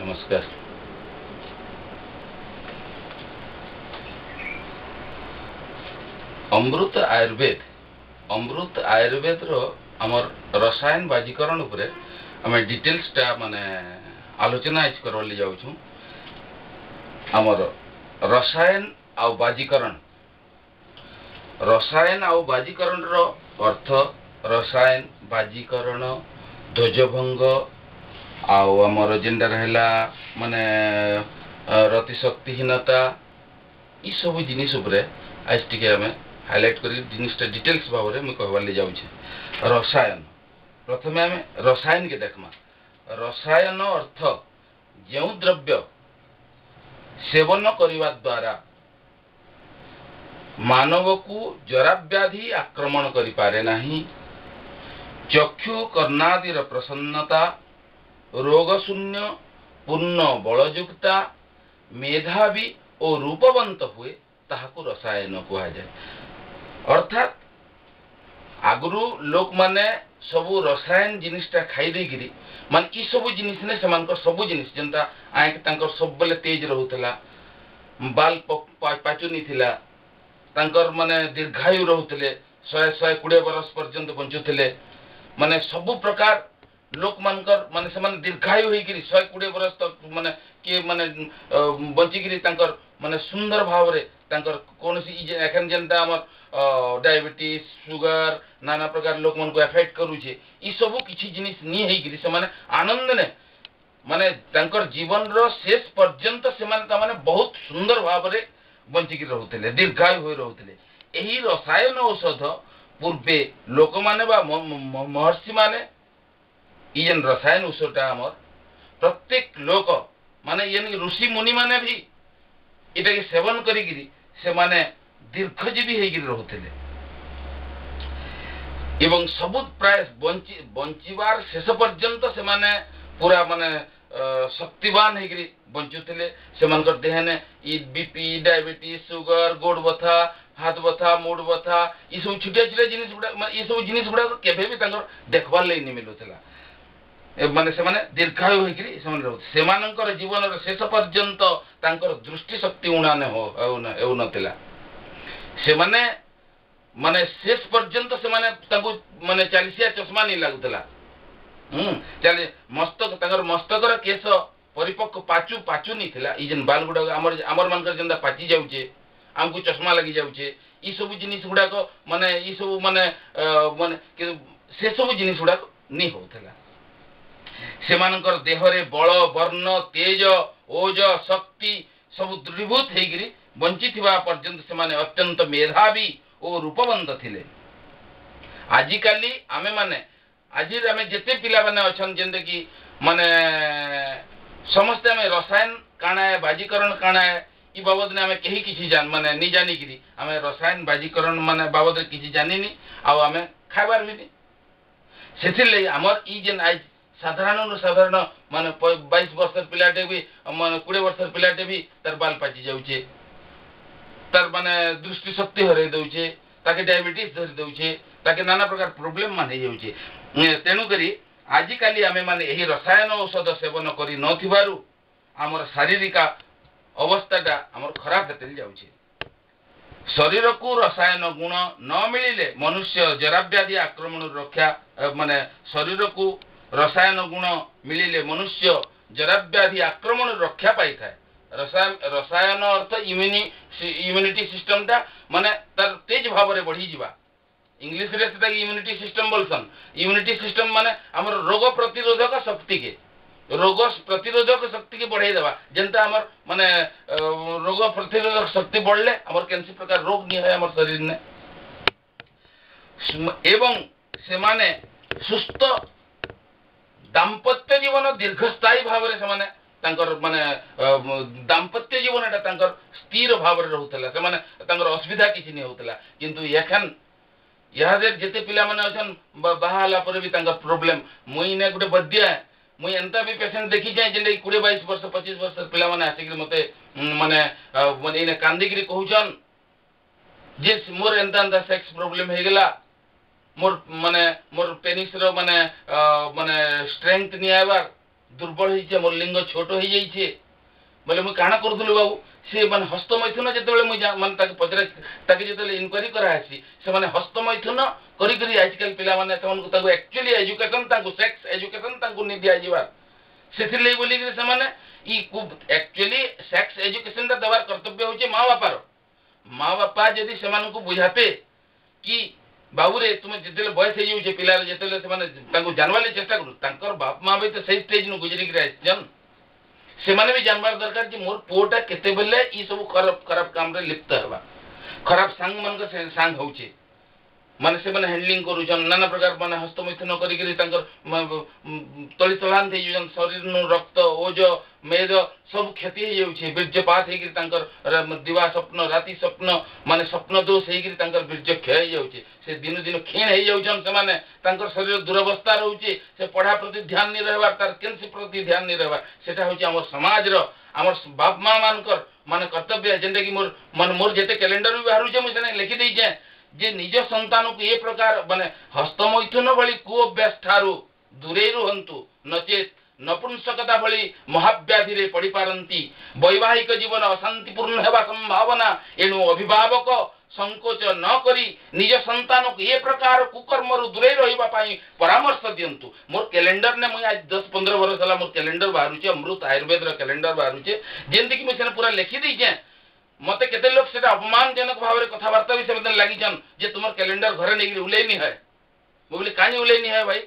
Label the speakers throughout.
Speaker 1: नमस्कार ଅମୃତ ଆୟୁର୍ବେଦ ଅମୃତ ଆୟୁର୍ବେଦର ଆମର ରସାୟନ ବାଜିକରଣ ଉପରେ ଆମେ ଡିଟେଲ୍ସଟା ମାନେ ଆଲୋଚନା ଆଜି କରି ଯାଉଛୁ ଆମର ରସାୟନ ଆଉ ବାଜିକରଣ ରସାୟନ ଆଉ ବାଜିକରଣର ଅର୍ଥ ରସାୟନ ବାଜିକରଣ ଧ୍ୱଜଭଙ୍ଗ आम जेनटा रहा मान रतिशक्तिनता युव जिन आज टी आम हाइलाइट कर जिनटा डिटेल्स भाव में मुझे कहबार लगे जाऊँ रसायन प्रथम आम रसायन के देखमा रसायन अर्थ जो द्रव्य सेवन करने द्वारा मानव को जरा जराव्याधि आक्रमण करी पारे ना चक्षु कर्णादि प्रसन्नता রোগশূন্য পূর্ণ বলযুক্তা মেধাবী ও রূপবন্ত ହୁଏ ତାହାକୁ ରସାୟନ କୁହାଯାଏ ଅର୍ଥାତ୍ ଆଗରୁ ଲୋକମାନେ ସବୁ ରସାୟନ ଜିନିଷଟା ଖାଇ ଦେଇକିରି ମାନେ ଇ ସବୁ ଜିନିଷ ନେ ସେମାନଙ୍କର ସବୁ ଜିନିଷ ଯେନ୍ତା ଆଇଁକ ତାଙ୍କର ସବୁବେଳେ ତେଜ ରହୁଥିଲା ବାଲ ପାଚୁନି ଥିଲା ତାଙ୍କର ମାନେ ଦୀର୍ଘାୟୁ ରହୁଥିଲେ ଶହେ ଶହେ କୋଡ଼ିଏ ବରଷ ପର୍ଯ୍ୟନ୍ତ ବଞ୍ଚୁଥିଲେ ମାନେ ସବୁ ପ୍ରକାର ଲୋକମାନଙ୍କର ମାନେ ସେମାନେ ଦୀର୍ଘାୟୁ ହେଇକିରି ଶହେ କୋଡ଼ିଏ ବର୍ଷ ମାନେ କିଏ ମାନେ ବଞ୍ଚିକିରି ତାଙ୍କର ମାନେ ସୁନ୍ଦର ଭାବରେ ତାଙ୍କର କୌଣସି ଏଖେନ୍ ଯେନ୍ତା ଆମର ଡାଇବେଟିସ୍ ସୁଗାର ନାନା ପ୍ରକାର ଲୋକମାନଙ୍କୁ ଏଫେକ୍ଟ କରୁଛେ ଇସବୁ କିଛି ଜିନିଷ ନି ହେଇକିରି ସେମାନେ ଆନନ୍ଦନେ ମାନେ ତାଙ୍କର ଜୀବନର ଶେଷ ପର୍ଯ୍ୟନ୍ତ ସେମାନେ ତାମାନେ ବହୁତ ସୁନ୍ଦର ଭାବରେ ବଞ୍ଚିକି ରହୁଥିଲେ ଦୀର୍ଘାୟୁ ହୋଇ ରହୁଥିଲେ ଏହି ରସାୟନ ଔଷଧ ପୂର୍ବେ ଲୋକମାନେ ବା ମହର୍ଷିମାନେ ये रसायन उत्सटा आमर प्रत्येक लोक माने ये ऋषि मुनि माने भी इटा के सेवन करी से माने दीर्घजीवी हो रुते सब प्राय बचार शेष पर्यत से माने पूरा माने शक्तिवान होकर बचुते से देह ने बीपी डायबिटी सुगर गोड़ बथा हाथ बथा मुड बथा ये सब छोटिया छोटिया जिन गुड़ा ये सब जिन गुड़ा के देखवार लगे नहीं मिलूला ମାନେ ସେମାନେ ଦୀର୍ଘାୟୁ ହେଇକିରି ସେମାନେ ରହୁଛି ସେମାନଙ୍କର ଜୀବନର ଶେଷ ପର୍ଯ୍ୟନ୍ତ ତାଙ୍କର ଦୃଷ୍ଟିଶକ୍ତି ଉଣାନ ହେଉନଥିଲା ସେମାନେ ମାନେ ଶେଷ ପର୍ଯ୍ୟନ୍ତ ସେମାନେ ତାଙ୍କୁ ମାନେ ଚାଳିଶିଆ ଚଷମା ନେଇ ଲାଗୁଥିଲା ହୁଁ ଚାଲି ମସ୍ତକ ତାଙ୍କର ମସ୍ତକର କେଶ ପରିପକ୍କ ପାଚୁ ପାଚୁନି ଥିଲା ଏଇ ଯେନ୍ ବାଲ୍ ଗୁଡ଼ାକ ଆମର ଆମର ମାନଙ୍କର ଯେନ୍ତା ପାଚି ଯାଉଛେ ଆମକୁ ଚଷମା ଲାଗି ଯାଉଛେ ଏଇସବୁ ଜିନିଷ ଗୁଡ଼ାକ ମାନେ ଏଇସବୁ ମାନେ ମାନେ ସେସବୁ ଜିନିଷ ଗୁଡ଼ାକ ନେଇ ହେଉଥିଲା ସେମାନଙ୍କର ଦେହରେ ବଳ ବର୍ଣ୍ଣ ତେଜ ଓଜ ଶକ୍ତି ସବୁ ଦୃଢ଼ୀଭୂତ ହେଇକିରି ବଞ୍ଚିଥିବା ପର୍ଯ୍ୟନ୍ତ ସେମାନେ ଅତ୍ୟନ୍ତ ମେଧାବୀ ଓ ରୂପବନ୍ତ ଥିଲେ ଆଜିକାଲି ଆମେମାନେ ଆଜି ଆମେ ଯେତେ ପିଲାମାନେ ଅଛନ୍ତି ଯେମିତିକି ମାନେ ସମସ୍ତେ ଆମେ ରସାୟନ କାଣା ବାଜିକରଣ କାଣା ଇ ବାବଦରେ ଆମେ କେହି କିଛି ମାନେ ନି ଜାନିକିରି ଆମେ ରସାୟନ ବାଜିକରଣ ମାନେ ବାବଦରେ କିଛି ଜାନିନି ଆଉ ଆମେ ଖାଇବାର ବି ସେଥିର୍ଲାଗି ଆମର ଇ ଯେନ୍ ଆଇଜ ସାଧାରଣରୁ ସାଧାରଣ ମାନେ ବାଇଶ ବର୍ଷର ପିଲାଟେ ବି ମାନେ କୋଡ଼ିଏ ବର୍ଷର ପିଲାଟେ ବି ତାର ବାଲ ପାଚି ଯାଉଛେ ତାର ମାନେ ଦୃଷ୍ଟିଶକ୍ତି ହରାଇ ଦେଉଛେ ତାକେ ଡାଇବେଟିସ୍ ଧରି ଦେଉଛେ ତାକେ ନାନା ପ୍ରକାର ପ୍ରୋବ୍ଲେମ୍ ମାନେ ହେଇଯାଉଛେ ତେଣୁକରି ଆଜିକାଲି ଆମେମାନେ ଏହି ରସାୟନ ଔଷଧ ସେବନ କରି ନଥିବାରୁ ଆମର ଶାରୀରିକ ଅବସ୍ଥାଟା ଆମର ଖରାପ ହେତେଲେ ଯାଉଛି ଶରୀରକୁ ରସାୟନ ଗୁଣ ନ ମିଳିଲେ ମନୁଷ୍ୟ ଜରାବ୍ୟାଧି ଆକ୍ରମଣରୁ ରକ୍ଷା ମାନେ ଶରୀରକୁ ରସାୟନ ଗୁଣ ମିଳିଲେ ମନୁଷ୍ୟ ଜରାବ୍ୟାଧି ଆକ୍ରମଣରୁ ରକ୍ଷା ପାଇଥାଏ ରସାୟନ ଅର୍ଥ ଇମ୍ୟୁନି ଇମ୍ୟୁନିଟି ସିଷ୍ଟମଟା ମାନେ ତାର ତେଜ ଭାବରେ ବଢ଼ିଯିବା ଇଂଲିଶରେ ସେଟାକି ଇମ୍ୟୁନିଟି ସିଷ୍ଟମ ବୋଲସନ୍ ଇମ୍ୟୁନିଟି ସିଷ୍ଟମ ମାନେ ଆମର ରୋଗ ପ୍ରତିରୋଧକ ଶକ୍ତିକେ ରୋଗ ପ୍ରତିରୋଧକ ଶକ୍ତିକେ ବଢ଼େଇ ଦେବା ଯେନ୍ତା ଆମର ମାନେ ରୋଗ ପ୍ରତିରୋଧକ ଶକ୍ତି ବଢ଼ିଲେ ଆମର କେମିତି ପ୍ରକାର ରୋଗ ନି ହୁଏ ଆମର ଶରୀରରେ ଏବଂ ସେମାନେ ସୁସ୍ଥ ଦାମ୍ପତ୍ୟ ଜୀବନ ଦୀର୍ଘସ୍ଥାୟୀ ଭାବରେ ସେମାନେ ତାଙ୍କର ମାନେ ଦାମ୍ପତ୍ୟ ଜୀବନଟା ତାଙ୍କର ସ୍ଥିର ଭାବରେ ରହୁଥିଲା ସେମାନେ ତାଙ୍କର ଅସୁବିଧା କିଛି ନି ହେଉଥିଲା କିନ୍ତୁ ଏଖାନ ଇହାଦେ ଯେତେ ପିଲାମାନେ ଅଛନ୍ ବାହା ହେଲା ପରେ ବି ତାଙ୍କର ପ୍ରୋବ୍ଲେମ୍ ମୁଇଁ ଇନେ ଗୋଟେ ବଦ୍ୟା ମୁଇଁ ଏନ୍ତା ବି ପେସେଣ୍ଟ ଦେଖିଛେ ଯେନ୍ଟାକି କୋଡ଼ିଏ ବାଇଶ ବର୍ଷ ପଚିଶ ବର୍ଷ ପିଲାମାନେ ଆସିକିରି ମୋତେ ମାନେ ମାନେ ଇନେ କାନ୍ଦିକିରି କହୁଛନ୍ ଯେ ମୋର ଏନ୍ତା ଏନ୍ତା ସେକ୍ସ ପ୍ରୋବ୍ଲେମ୍ ହେଇଗଲା মোর মানে মোর পেনিসর মানে মানে স্ট্রেংথ নিয়ে আবার দুর্বল হয়েছে মোর লিঙ্গ ছোট হয়ে যাইছে বলে মুই কাণ করুଥିଲି বাবু সে মানে হস্তমৈথুন যেতবে মানে তাকে পচরা তাকে যেতবে ইনকোয়ারি করা আসি সে মানে হস্তমৈথুন করি করি আজকাল পিলা মানে সেমানকু তাকে একচুয়ালি এজুকেশন তাকে সেক্স এজুকেশন তাকে নি দিয়া যিবা ସେଥିର୍ଲାଗି ବୋଲିକିରି ସେମାନେ ଇ ଆକ୍ଚୁଆଲି ସେକ୍ସ ଏଜୁକେସନଟା ଦେବାର କର୍ତ୍ତବ୍ୟ ହେଉଛି ମା ବାପାର ମା ବାପା ଯଦି ସେମାନଙ୍କୁ ବୁଝାପେ କି બાબુરે તુમે જેતેલે બયસ હે જાઉ છે પિલારે જેતેલે સેમાને તાંકુ જાણવા લે ચેષ્ટા કરુ તાંકર બાપ મા ભી તો સહી સ્ટેજ નું ગુજરી ગયા જન સેમાને ભી જાણવા દરકાર કે મોર પુઓટા કેતે બેલે ઈ સબ ખરાબ ખરાબ કામ રે લિપ્ત હવા ખરાબ સાંગ મન કો સાંગ હોઉ છે ମାନେ ସେମାନେ ହ୍ୟାଣ୍ଡଲିଂ କରୁଛନ୍ ନାନା ପ୍ରକାର ମାନେ ହସ୍ତମୈଥୁନ କରିକିରି ତାଙ୍କର ତଳିତଳାନ୍ତ ହେଇଯାଉଛନ୍ ଶରୀରରୁ ରକ୍ତ ଓଜ ମେଦ ସବୁ କ୍ଷତି ହେଇଯାଉଛି ବୀର୍ଯ୍ୟପାତ ହେଇକିରି ତାଙ୍କର ଦିବା ସ୍ୱପ୍ନ ରାତି ସ୍ୱପ୍ନ ମାନେ ସ୍ୱପ୍ନ ଦୋଷ ହେଇକିରି ତାଙ୍କର ବୀର୍ଯ୍ୟ କ୍ଷୟ ହେଇଯାଉଛି ସେ ଦିନ ଦିନ କ୍ଷୀଣ ହେଇଯାଉଛନ୍ ସେମାନେ ତାଙ୍କର ଶରୀର ଦୁରବସ୍ଥା ରହୁଛି ସେ ପଢ଼ା ପ୍ରତି ଧ୍ୟାନ ନି ରହିବାର ତାର କେନ୍ସି ପ୍ରତି ଧ୍ୟାନ ନି ରହିବାର ସେଟା ହେଉଛି ଆମ ସମାଜର আমার বাপ মা মানকর মানে কর্তব্য যেটা কি মোর মানে মোর যেতে ক্যালেন্ডর বি বাহুছে মুই সেটা লিখি দেইছে ଯେ ନିଜ ସନ୍ତାନକୁ ଏ ପ୍ରକାର ମାନେ ହସ୍ତମୈଥୁନ ଭଳି କୁଅଭ୍ୟାସ ଠାରୁ ଦୂରେଇ ରୁହନ୍ତୁ ନଚେତ୍ ନପୁଂସକତା ଭଳି ମହାବ୍ୟାଧିରେ ପଡ଼ିପାରନ୍ତି ବୈବାହିକ ଜୀବନ ଅଶାନ୍ତିପୂର୍ଣ୍ଣ ହେବା ସମ୍ଭାବନା ଏଣୁ ଅଭିଭାବକ ସଙ୍କୋଚ ନ କରି ନିଜ ସନ୍ତାନକୁ ଏ ପ୍ରକାର କୁକର୍ମରୁ ଦୂରେଇ ରହିବା ପାଇଁ ପରାମର୍ଶ ଦିଅନ୍ତୁ ମୋର କ୍ୟାଲେଣ୍ଡରରେ ମୁଇଁ ଆଜି ଦଶ ପନ୍ଦର ବର୍ଷ ହେଲା ମୋର କ୍ୟାଲେଣ୍ଡର ବାହାରୁଛେ ଅମୃତ ଆୟୁର୍ବେଦର କ୍ୟାଲେଣ୍ଡର ବାହାରୁଛେ ଯେମିତିକି ମୁଇଁ ସେନେ ପୁରା ଲେଖିଦେଇଛେଁ मत के लोग अपमानजनक भाव में कथबार्ता भी से लगीजन जे तुम कैलेंडर घर नहीं है मुझे कहीं उल है भाई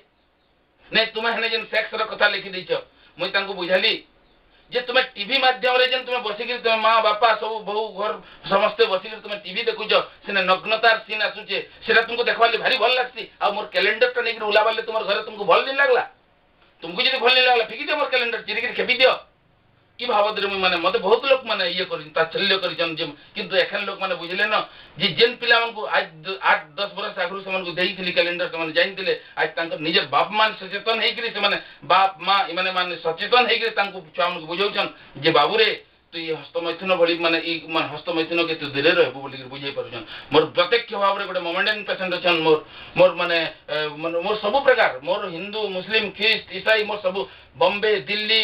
Speaker 1: नहीं तुम्हें जेन सेक्स रहा लिखी दीच मुईता बुझाली जे तुम टी मध्यम तुम बसिक तुम माँ बापा सब बो घर समस्ते बसिक तुम टी देखु सीने नग्नतार सीन आसुचे से देखा भारी भल लगसी आ मोर कैलेंडर टा नहीं उलावाले तुम घर तुमको भल नहीं लगला तुमको जी भल नहीं लग्ला फिकी दि मोर कैलेंडर चिरी खेपी दिया କି ଭାବରେ ମାନେ ମୋତେ ବହୁତ ଲୋକମାନେ ଇଏ କରି ତାତ୍ସଲ୍ୟ କରିଛନ୍ତି ଯେ କିନ୍ତୁ ଏଖାନେ ଲୋକମାନେ ବୁଝିଲେ ନ ଯେ ଯେନ୍ ପିଲାମାନଙ୍କୁ ଆଜ ଆଠ ଦଶ ବର୍ଷ ଆଗରୁ ସେମାନଙ୍କୁ ଦେଇଥିଲି କ୍ୟାଲେଣ୍ଡର ସେମାନେ ଜାଣିଥିଲେ ଆଜ ତାଙ୍କର ନିଜ ବାପା ମାନେ ସଚେତନ ହେଇକିରି ସେମାନେ ବାପ ମା ଏମାନେ ମାନେ ସଚେତନ ହେଇକିରି ତାଙ୍କୁ ଛୁଆମାନଙ୍କୁ ବୁଝଉଛନ୍ ଯେ ବାବୁରେ ତୁ ଏଇ ହସ୍ତମୈଥୁନ ଭଳି ମାନେ ଏଇ ମାନେ ହସ୍ତମୈଥୁନ କେତେ ଦୂରରେ ରହିବୁ ବୋଲିକି ବୁଝେଇ ପାରୁଛନ୍ ମୋର ପ୍ରତ୍ୟକ୍ଷ ଭାବରେ ଗୋଟେ ମୋମେଣ୍ଡିଆନ୍ ପେସେଣ୍ଟ ଅଛନ୍ ମୋର ମୋର ମାନେ ମୋର ସବୁ ପ୍ରକାର ମୋର ହିନ୍ଦୁ ମୁସଲିମ ଖ୍ରୀଷ୍ଟ ଇସାଇ ମୋର ସବୁ ବମ୍ବେ ଦିଲ୍ଲୀ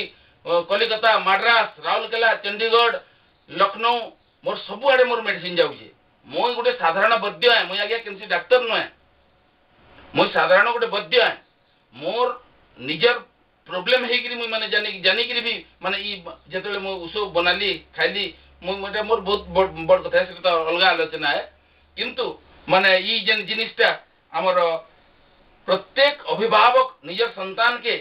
Speaker 1: কলিকতা মাড্রাস রাউরকেলা চণ্ডীগড় লক্ষ্ণৌ মোর সবুড়ে মোর মেডিসিন যাচ্ছে মুই গোটে সাধারণ বৈদ্য হ্যাঁ মুই আজ্ঞা কিন্তু ডাক্তার নুহে মুই সাধারণ গোটে বৈদ্য হ্যাঁ মোর নিজের প্রোবলেম হয়েকি মুই মানে জানি জানিকি বি মানে ই যেতবে মু ওষুধ বনালি খাইলি মুই এটা মোর বহুত বড় কথা সেটা তো অলগা আলোচনা হ্যাঁ কিন্তু মানে ই যে জিনিসটা আমার প্রত্যেক অভিভাবক নিজের সন্তানকে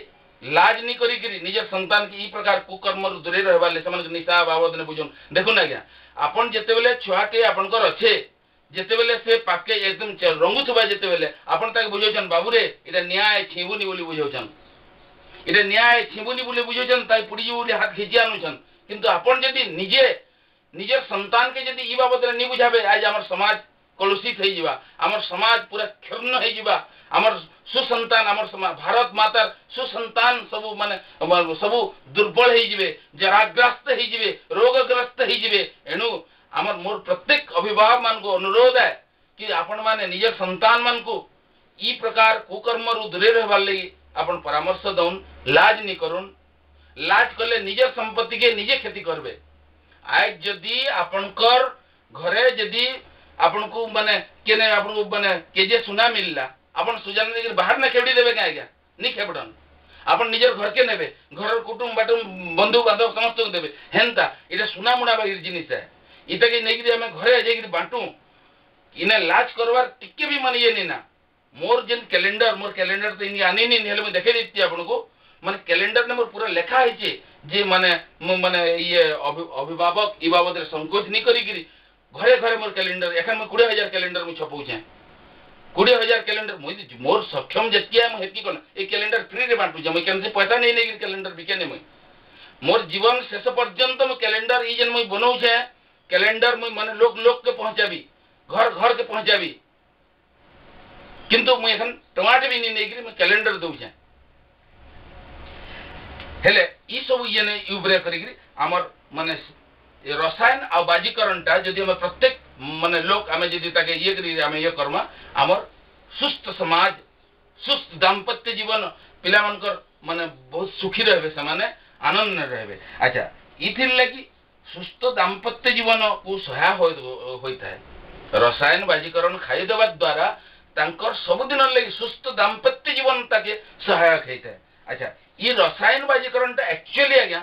Speaker 1: ଲାଜ ନି କରିକିରି ନିଜର ସନ୍ତାନକେ ଇ ପ୍ରକାର କୁକର୍ମରୁ ଦୂରେଇ ରହିବାର ଲାଗି ସେମାନଙ୍କୁ ନିଶା ବାବଦରେ ବୁଝନ୍ ଦେଖୁନ୍ ଆଜ୍ଞା ଆପଣ ଯେତେବେଳେ ଛୁଆଟେ ଆପଣଙ୍କର ଅଛେ ଯେତେବେଳେ ସେ ପାଖେ ଏକଦମ ରଙ୍ଗୁଥିବା ଯେତେବେଳେ ଆପଣ ତାକୁ ବୁଝଉଛନ୍ ବାବୁରେ ଏଇଟା ନ୍ୟାୟ ଛିଁବୁନି ବୋଲି ବୁଝଉଛନ୍ ଏଇଟା ନ୍ୟାୟ ଛିଁବୁନି ବୋଲି ବୁଝଉଛନ୍ ତାଇ ପୁଡ଼ିଯିବ ବୋଲି ହାତ ଖିଚି ଆଣୁଛନ୍ କିନ୍ତୁ ଆପଣ ଯଦି ନିଜେ ନିଜର ସନ୍ତାନକେ ଯଦି ଇ ବାବଦରେ ନି ବୁଝାବେ ଆଜି ଆମର ସମାଜ କଳୁଷିତ ହେଇଯିବା ଆମର ସମାଜ ପୁରା କ୍ଷୁର୍ଣ୍ଣ ହେଇଯିବା ଆମର ସୁସନ୍ତାନ ଆମର ଭାରତ ମାତାର ସୁସନ୍ତାନ ସବୁ ମାନେ ସବୁ ଦୁର୍ବଳ ହେଇଯିବେ ଜରାଗ୍ରସ୍ତ ହେଇଯିବେ ରୋଗଗ୍ରସ୍ତ ହେଇଯିବେ ଏଣୁ ଆମର ମୋର ପ୍ରତ୍ୟେକ ଅଭିଭାବକ ମାନଙ୍କୁ ଅନୁରୋଧ ହେ କି ଆପଣମାନେ ନିଜ ସନ୍ତାନ ମାନଙ୍କୁ ଇ ପ୍ରକାର କୁକର୍ମରୁ ଦୂରେଇ ରହିବାର ଲାଗି ଆପଣ ପରାମର୍ଶ ଦଉନ୍ ଲାଜ ନି କରୁନ୍ ଲାଜ କଲେ ନିଜ ସମ୍ପତ୍ତିକେ ନିଜେ କ୍ଷତି କରିବେ ଆଜ ଯଦି ଆପଣଙ୍କର ଘରେ ଯଦି আপনক মানে কেনে আপونکو মানে কেজে সোনা মিল্লা আপন সুজন নেকি বাহির না কেভি দেবে কাইগা নি কেবডন আপন নিজৰ ঘৰ কে নেবে ঘৰৰ कुटुंब বাতন বন্ধু বান্ধৱ সমস্থকে দেবে হেনতা এডা সোনা মুনা বৈৰ জিনিস এ ইতে কি নেকি আমি ঘৰে আ যাইকি বাণটু ইন লাজ কৰবা টিকে বি মনি এ না مور জিন ক্যালেন্ডৰ مور ক্যালেন্ডৰ ত ইনি আনি নি নেলে দেখাই দিতি আপونکو মানে ক্যালেন্ডৰ নম্বৰ पुरा লেখা হৈছে যে মানে ম মানে ইয়ে অভিভাবক ইবাৱদৰ সংকট নি কৰি গি ঘরে ঘরে মোর ক্যালেন্ডার এখন মোর কোড়িয়ে হাজার ক্যালেন্ডার মু ছপৌছে কোড়িয়ে হাজার ক্যালেন্ডার মুই মোর সক্ষম যেতকি আমি হেতকি কোন এই ক্যালেন্ডার ফ্রি রে বাঁটুছে মুই কেমতি পয়সা নেই নেই ক্যালেন্ডার বিকে নে মুই মোর জীবন শেষ পর্যন্ত মু ক্যালেন্ডার ই যেন মুই বনাউছে ক্যালেন্ডার মুই মানে লোক লোক কে পৌঁছাবি ঘর ঘর কে পৌঁছাবি কিন্তু মুই এখন টমাটে বি নেই নেই মুই ক্যালেন্ডার দৌছে ହେଲେ ଇସବୁ ଇଏ ନେଇ ଉପରେ କରିକିରି ଆମର ମାନେ রসায়ন আর বাজিকরণটা যদি আমি প্রত্যেক মানে লোক আমি যদি তাকে ইয়ে করি আমি ইয়ে করমা আমার সুস্থ সমাজ সুস্থ দাম্পত্য জীবন পিলামানকর মানে বহুত সুখী রহবে সে মানে আনন্দ রহবে আচ্ছা ইথির লাগি সুস্থ দাম্পত্য জীবন কু সহায় হয়ে রসায়ন বাজিকরণ খাই দেওয়ার দ্বারা ତାଙ୍କର ସବୁଦିନ ଲାଗି ସୁସ୍ଥ ଦାମ୍ପତ୍ୟ ଜୀବନ ତାକେ ସହାୟକ ହେଇଥାଏ আচ্ছা ই রসায়ন বাজিকরণটা ଆକ୍ଚୁଆଲି আজ্ঞা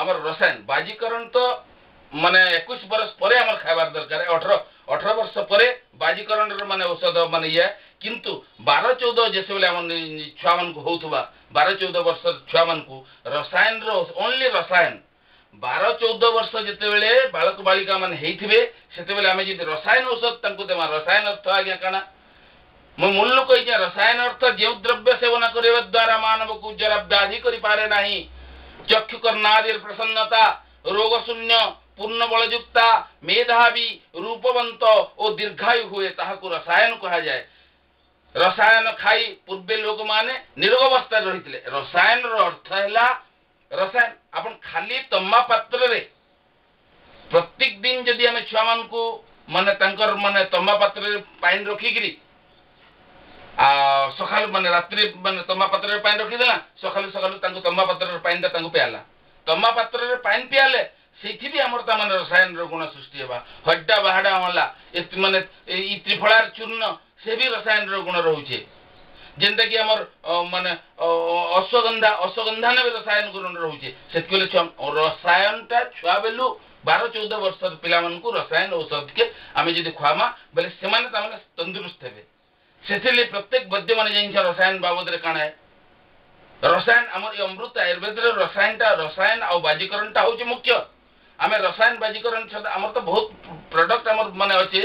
Speaker 1: আমার রসায়ন বাজিকরণ তো ମାନେ ଏକୋଇଶ ବରଷ ପରେ ଆମର ଖାଇବାର ଦରକାର ଅଠର ଅଠର ବର୍ଷ ପରେ ବାଜିକରଣର ମାନେ ଔଷଧ ମାନେ ଇଏ କିନ୍ତୁ ବାର ଚଉଦ ଯେତେବେଳେ ଆମ ଛୁଆମାନଙ୍କୁ ହେଉଥିବା ବାର ଚଉଦ ବର୍ଷ ଛୁଆମାନଙ୍କୁ ରସାୟନର ଓନ୍ଲି ରସାୟନ ବାର ଚଉଦ ବର୍ଷ ଯେତେବେଳେ ବାଳକ ବାଳିକାମାନେ ହେଇଥିବେ ସେତେବେଳେ ଆମେ ଯଦି ରସାୟନ ଔଷଧ ତାଙ୍କୁ ଦେବା ରସାୟନ ଅର୍ଥ ଆଜ୍ଞା କାଣା ମୁଁ ମୂଲ କହିଛି ରସାୟନ ଅର୍ଥ ଯେଉଁ ଦ୍ରବ୍ୟ ସେବନ କରିବା ଦ୍ୱାରା ମାନବକୁ ଜରା ବ୍ୟାଧି କରିପାରେ ନାହିଁ ଚକ୍ଷୁ କର୍ଣ୍ଣାଦିର ପ୍ରସନ୍ନତା ରୋଗ ଶୂନ୍ୟ ପୂର୍ଣ୍ଣବଳଯୁକ୍ତା ମେଧାବୀ ରୂପବନ୍ତ ଓ ଦୀର୍ଘାୟୁ ହୁଏ ତାହାକୁ ରସାୟନ କୁହାଯାଏ ରସାୟନ ଖାଇ ପୂର୍ବେ ଲୋକମାନେ ନିରୋଗ ଅବସ୍ଥାରେ ରହିଥିଲେ ରସାୟନର ଅର୍ଥ ହେଲା ରସାୟନ ଆପଣ ଖାଲି ତମ୍ବା ପାତ୍ରରେ ପ୍ରତ୍ୟେକ ଦିନ ଯଦି ଆମେ ଛୁଆମାନଙ୍କୁ ମାନେ ତାଙ୍କର ମାନେ ତମ୍ବା ପାତ୍ରରେ ପାଣି ରଖିକିରି ସକାଳୁ ମାନେ ରାତିରେ ମାନେ ତମ୍ବା ପାତ୍ରରେ ପାଣି ରଖିଦେଲା ସକାଳୁ ସକାଳୁ ତାଙ୍କୁ ତମ୍ବା ପାତ୍ରରେ ପାଣିଟା ତାଙ୍କୁ ପିଆଲା ତମ୍ବା ପାତ୍ରରେ ପାଣି ପିଆଲେ ସେଇଠି ବି ଆମର ତାମାନେ ରସାୟନର ଗୁଣ ସୃଷ୍ଟି ହେବା ହଡ୍ଡା ବାହାଡା ଅଁଲା ମାନେ ଇ ତ୍ରିଫଳାର ଚୂର୍ଣ୍ଣ ସେ ବି ରସାୟନର ଗୁଣ ରହୁଛେ ଯେନ୍ତାକି ଆମର ମାନେ ଅଶ୍ୱଗନ୍ଧା ଅଶ୍ୱଗନ୍ଧାନେ ବି ରସାୟନ ଗୁଣ ରହୁଛେ ସେଥିକି ବେଲେ ରସାୟନଟା ଛୁଆ ବେଲୁ ବାର ଚଉଦ ବର୍ଷର ପିଲାମାନଙ୍କୁ ରସାୟନ ଔଷଧକେ ଆମେ ଯଦି ଖୁଆମା ବୋଲେ ସେମାନେ ତାମାନେ ତନ୍ଦୁରୁସ୍ତ ହେବେ ସେଥିର୍ଲାଗି ପ୍ରତ୍ୟେକ ବୈଦ୍ୟମାନେ ଜାଣିଛନ୍ ରସାୟନ ବାବଦରେ କାଣା ଏ ରସାୟନ ଆମର ଏ ଅମୃତ ଆୟୁର୍ବେଦର ରସାୟନଟା ରସାୟନ ଆଉ ବାଜିକରଣଟା ହେଉଛି ମୁଖ୍ୟ आम रसायन बाजीकरण छा तो बहुत प्रडक्ट आम मैंने अच्छे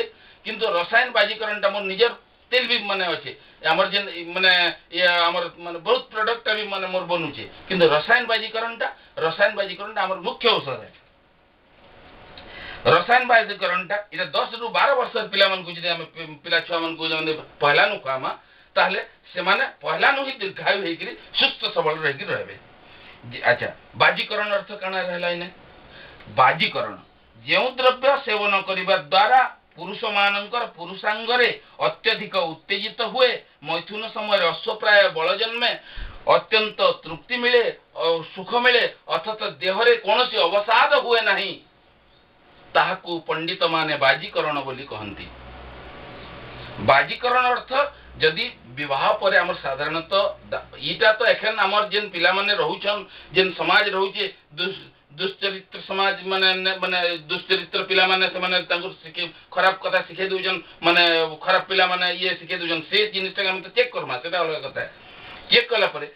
Speaker 1: किंतु रसायन बाजीकरण आम निजर तेल भी मैंने अच्छे आम जेन मैंने ये आम मैंने बहुत प्रडक्ट भी मैंने मोर बनुचे किंतु रसायन बाजीकरण रसायन बाजीकरण मुख्य औषध है रसायन बाजीकरण ये दस रु बार वर्ष पिला पिला छुआ मान पहला नु खुआमा ताहले से पहला ही दीर्घायु होकर सुस्थ सबल रही रे अच्छा बाजीकरण अर्थ कण रहा इन्हें बाजीकरण द्रव्य सेवन गरेको द्वारा पुरुष म पुरुषाङ्ग अत्यधिक उत्तेजित हुए, मैथुन समय अश्वप्रय बल जन्मे अत्यन्त तृप्ति मिले सुख मिले अर्थत देहरे, कि अवसाद हे नै त पड्डित मजीकरण कहन् बाजीकरण अर्थ जदि विवाह पर साधारणत इटा तखेन जेन पिने जेन समु দুশ্চরিত্র সমাজ মানে মানে দুশ্চরিত্র পিলাମାନେ ସେମାନେ ତାଙ୍କୁ ଖରାପ କଥା ଶିଖେଇ ଦଉଛନ୍ ମାନେ ଖରାପ ପିଲାମାନେ ଇଏ ଶିଖେଇ ଦଉଛନ୍ ସେ ଜିନିଷଟାକୁ ଆମେ ତ ଚେକ୍ କରମା ସେଟା ଅଲଗା କଥା ଚେକ୍ କଲା ପରେ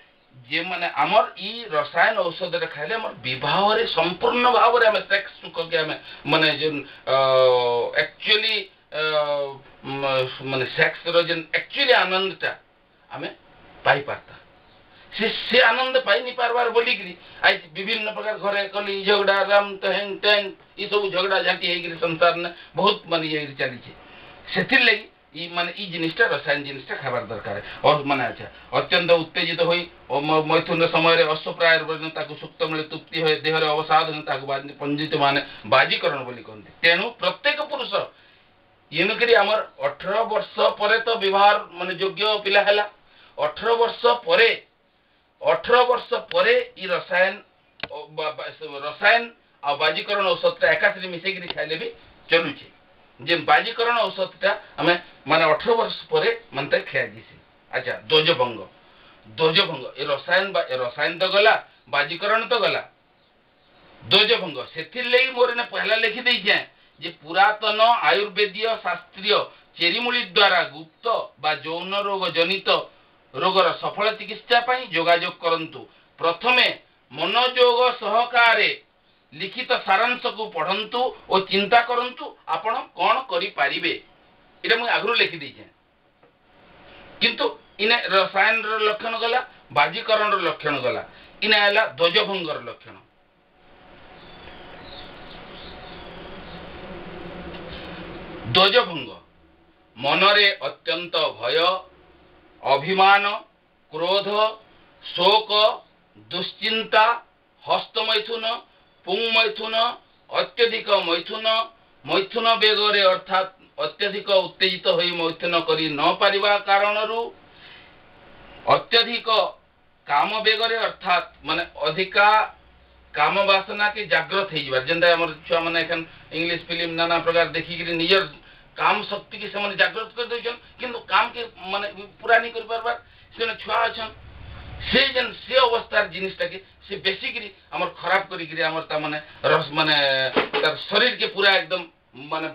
Speaker 1: ଯେଉଁମାନେ ଆମର ଇ ରସାୟନ ଔଷଧରେ ଖାଇଲେ ଆମର ବିବାହରେ ସମ୍ପୂର୍ଣ୍ଣ ଭାବରେ ଆମେ ସେକ୍ସ କରିକି ଆମେ ମାନେ ଯେନ୍ ଆକ୍ଚୁଆଲି ମାନେ ସେକ୍ସର ଯେନ୍ ଆକ୍ଚୁଆଲି ଆନନ୍ଦଟା ଆମେ ପାଇପାରିବା সে আনন্দ পাইনি পারবার বলিকি আজ বিভিন্ন প্রকার ঘরে কলি ঝগড়া রাম তেন টেন এইসব ঝগড়া ঝাঁটি হয়েকি সংসার বহুত মানে ইয়ে চালিছে লাগি ই মানে ই জিনিসটা রসায়ন জিনিসটা খাবার দরকার মানে আচ্ছা অত্যন্ত উত্তেজিত হয়ে মৈথুন সময়ের অশ্বপ্রায়ের পর্যন্ত তাকে সুক্ত মিলে তৃপ্তি হয়ে দেহরে অবসাদ হয়ে তাকে পঞ্জিত মানে বাজিকরণ বলে কহতি তেণু প্রত্যেক পুরুষ ଏଣୁକରି আমার ଅଠର বর্ষ পরে তো বিবাহ মানে যোগ্য পিলা হেলা ଅଠର বর্ষ পরে ଅଠର ବର୍ଷ ପରେ ଇ ରସାୟନ ରସାୟନ ଆଉ ବାଜିକରଣ ଔଷଧଟା ଏକାଥରେ ମିଶେଇକିରି ଖାଇଲେ ବି ଚଲୁଛେ ଯେ ବାଜିକରଣ ଔଷଧଟା ଆମେ ମାନେ ଅଠର ବର୍ଷ ପରେ ମାନେ ତାକୁ ଖିଆଯିସି ଆଚ୍ଛା ଦୋଜଭଙ୍ଗ ଦୋଜଭଙ୍ଗ ଏ ରସାୟନ ବା ଏ ରସାୟନ ତ ଗଲା ବାଜିକରଣ ତ ଗଲା ଦୋଜଭଙ୍ଗ ସେଥିର୍ଲାଗି ମୋର ଏଇନା ପହିଲା ଲେଖିଦେଇଛେଁ ଯେ ପୁରାତନ ଆୟୁର୍ବେଦୀୟ ଶାସ୍ତ୍ରୀୟ ଚେରିମୂଳି ଦ୍ୱାରା ଗୁପ୍ତ ବା ଯୌନ ରୋଗ ଜନିତ ରୋଗର ସଫଳ ଚିକିତ୍ସା ପାଇଁ ଯୋଗାଯୋଗ କରନ୍ତୁ ପ୍ରଥମେ ମନୋଯୋଗ ସହକାରେ ଲିଖିତ ସାରାଂଶକୁ ପଢ଼ନ୍ତୁ ଓ ଚିନ୍ତା କରନ୍ତୁ ଆପଣ କ'ଣ କରିପାରିବେ ଏଇଟା ମୁଁ ଆଗରୁ ଲେଖି ଲେଖିଦେଇଛେ କିନ୍ତୁ ଇନେ ରସାୟନର ଲକ୍ଷଣ ଗଲା ବାଜିକରଣର ଲକ୍ଷଣ ଗଲା ଇନେ ହେଲା ଧ୍ୱଜଭଙ୍ଗର ଲକ୍ଷଣ ଧ୍ୱଜଭଙ୍ଗ ମନରେ ଅତ୍ୟନ୍ତ ଭୟ অভিমান ক্রোধ শোক দুশ্চিন্তা হস্তমৈথুন পুংমৈথুন অত্যধিক মৈথুন মৈথুন বেগরে অর্থাৎ অত্যধিক উত্তেজিত হয়ে মৈথুন করি নপারিবা কারণরু অত্যধিক কাম বেগরে অর্থাৎ মানে অধিকা কাম বাসনাকে জাগ্রত হয়ে যাবার যেটা আমার ছুঁ মানে এখন ইংলিশ ফিল্ম নানা প্রকার দেখি নিজের কাম শক্তি শক্তিকে সে জাগ্রত করে দিয়েছেন কিন্তু কাম কামকে মানে পুরা নেই করে পারবার সে ছুয়া আছেন সে যেন সে অবস্থার জিনিসটাকে সে বেশি করে আমার খারাপ করি করে আমার তা মানে রস মানে তার শরীরকে পুরা একদম মানে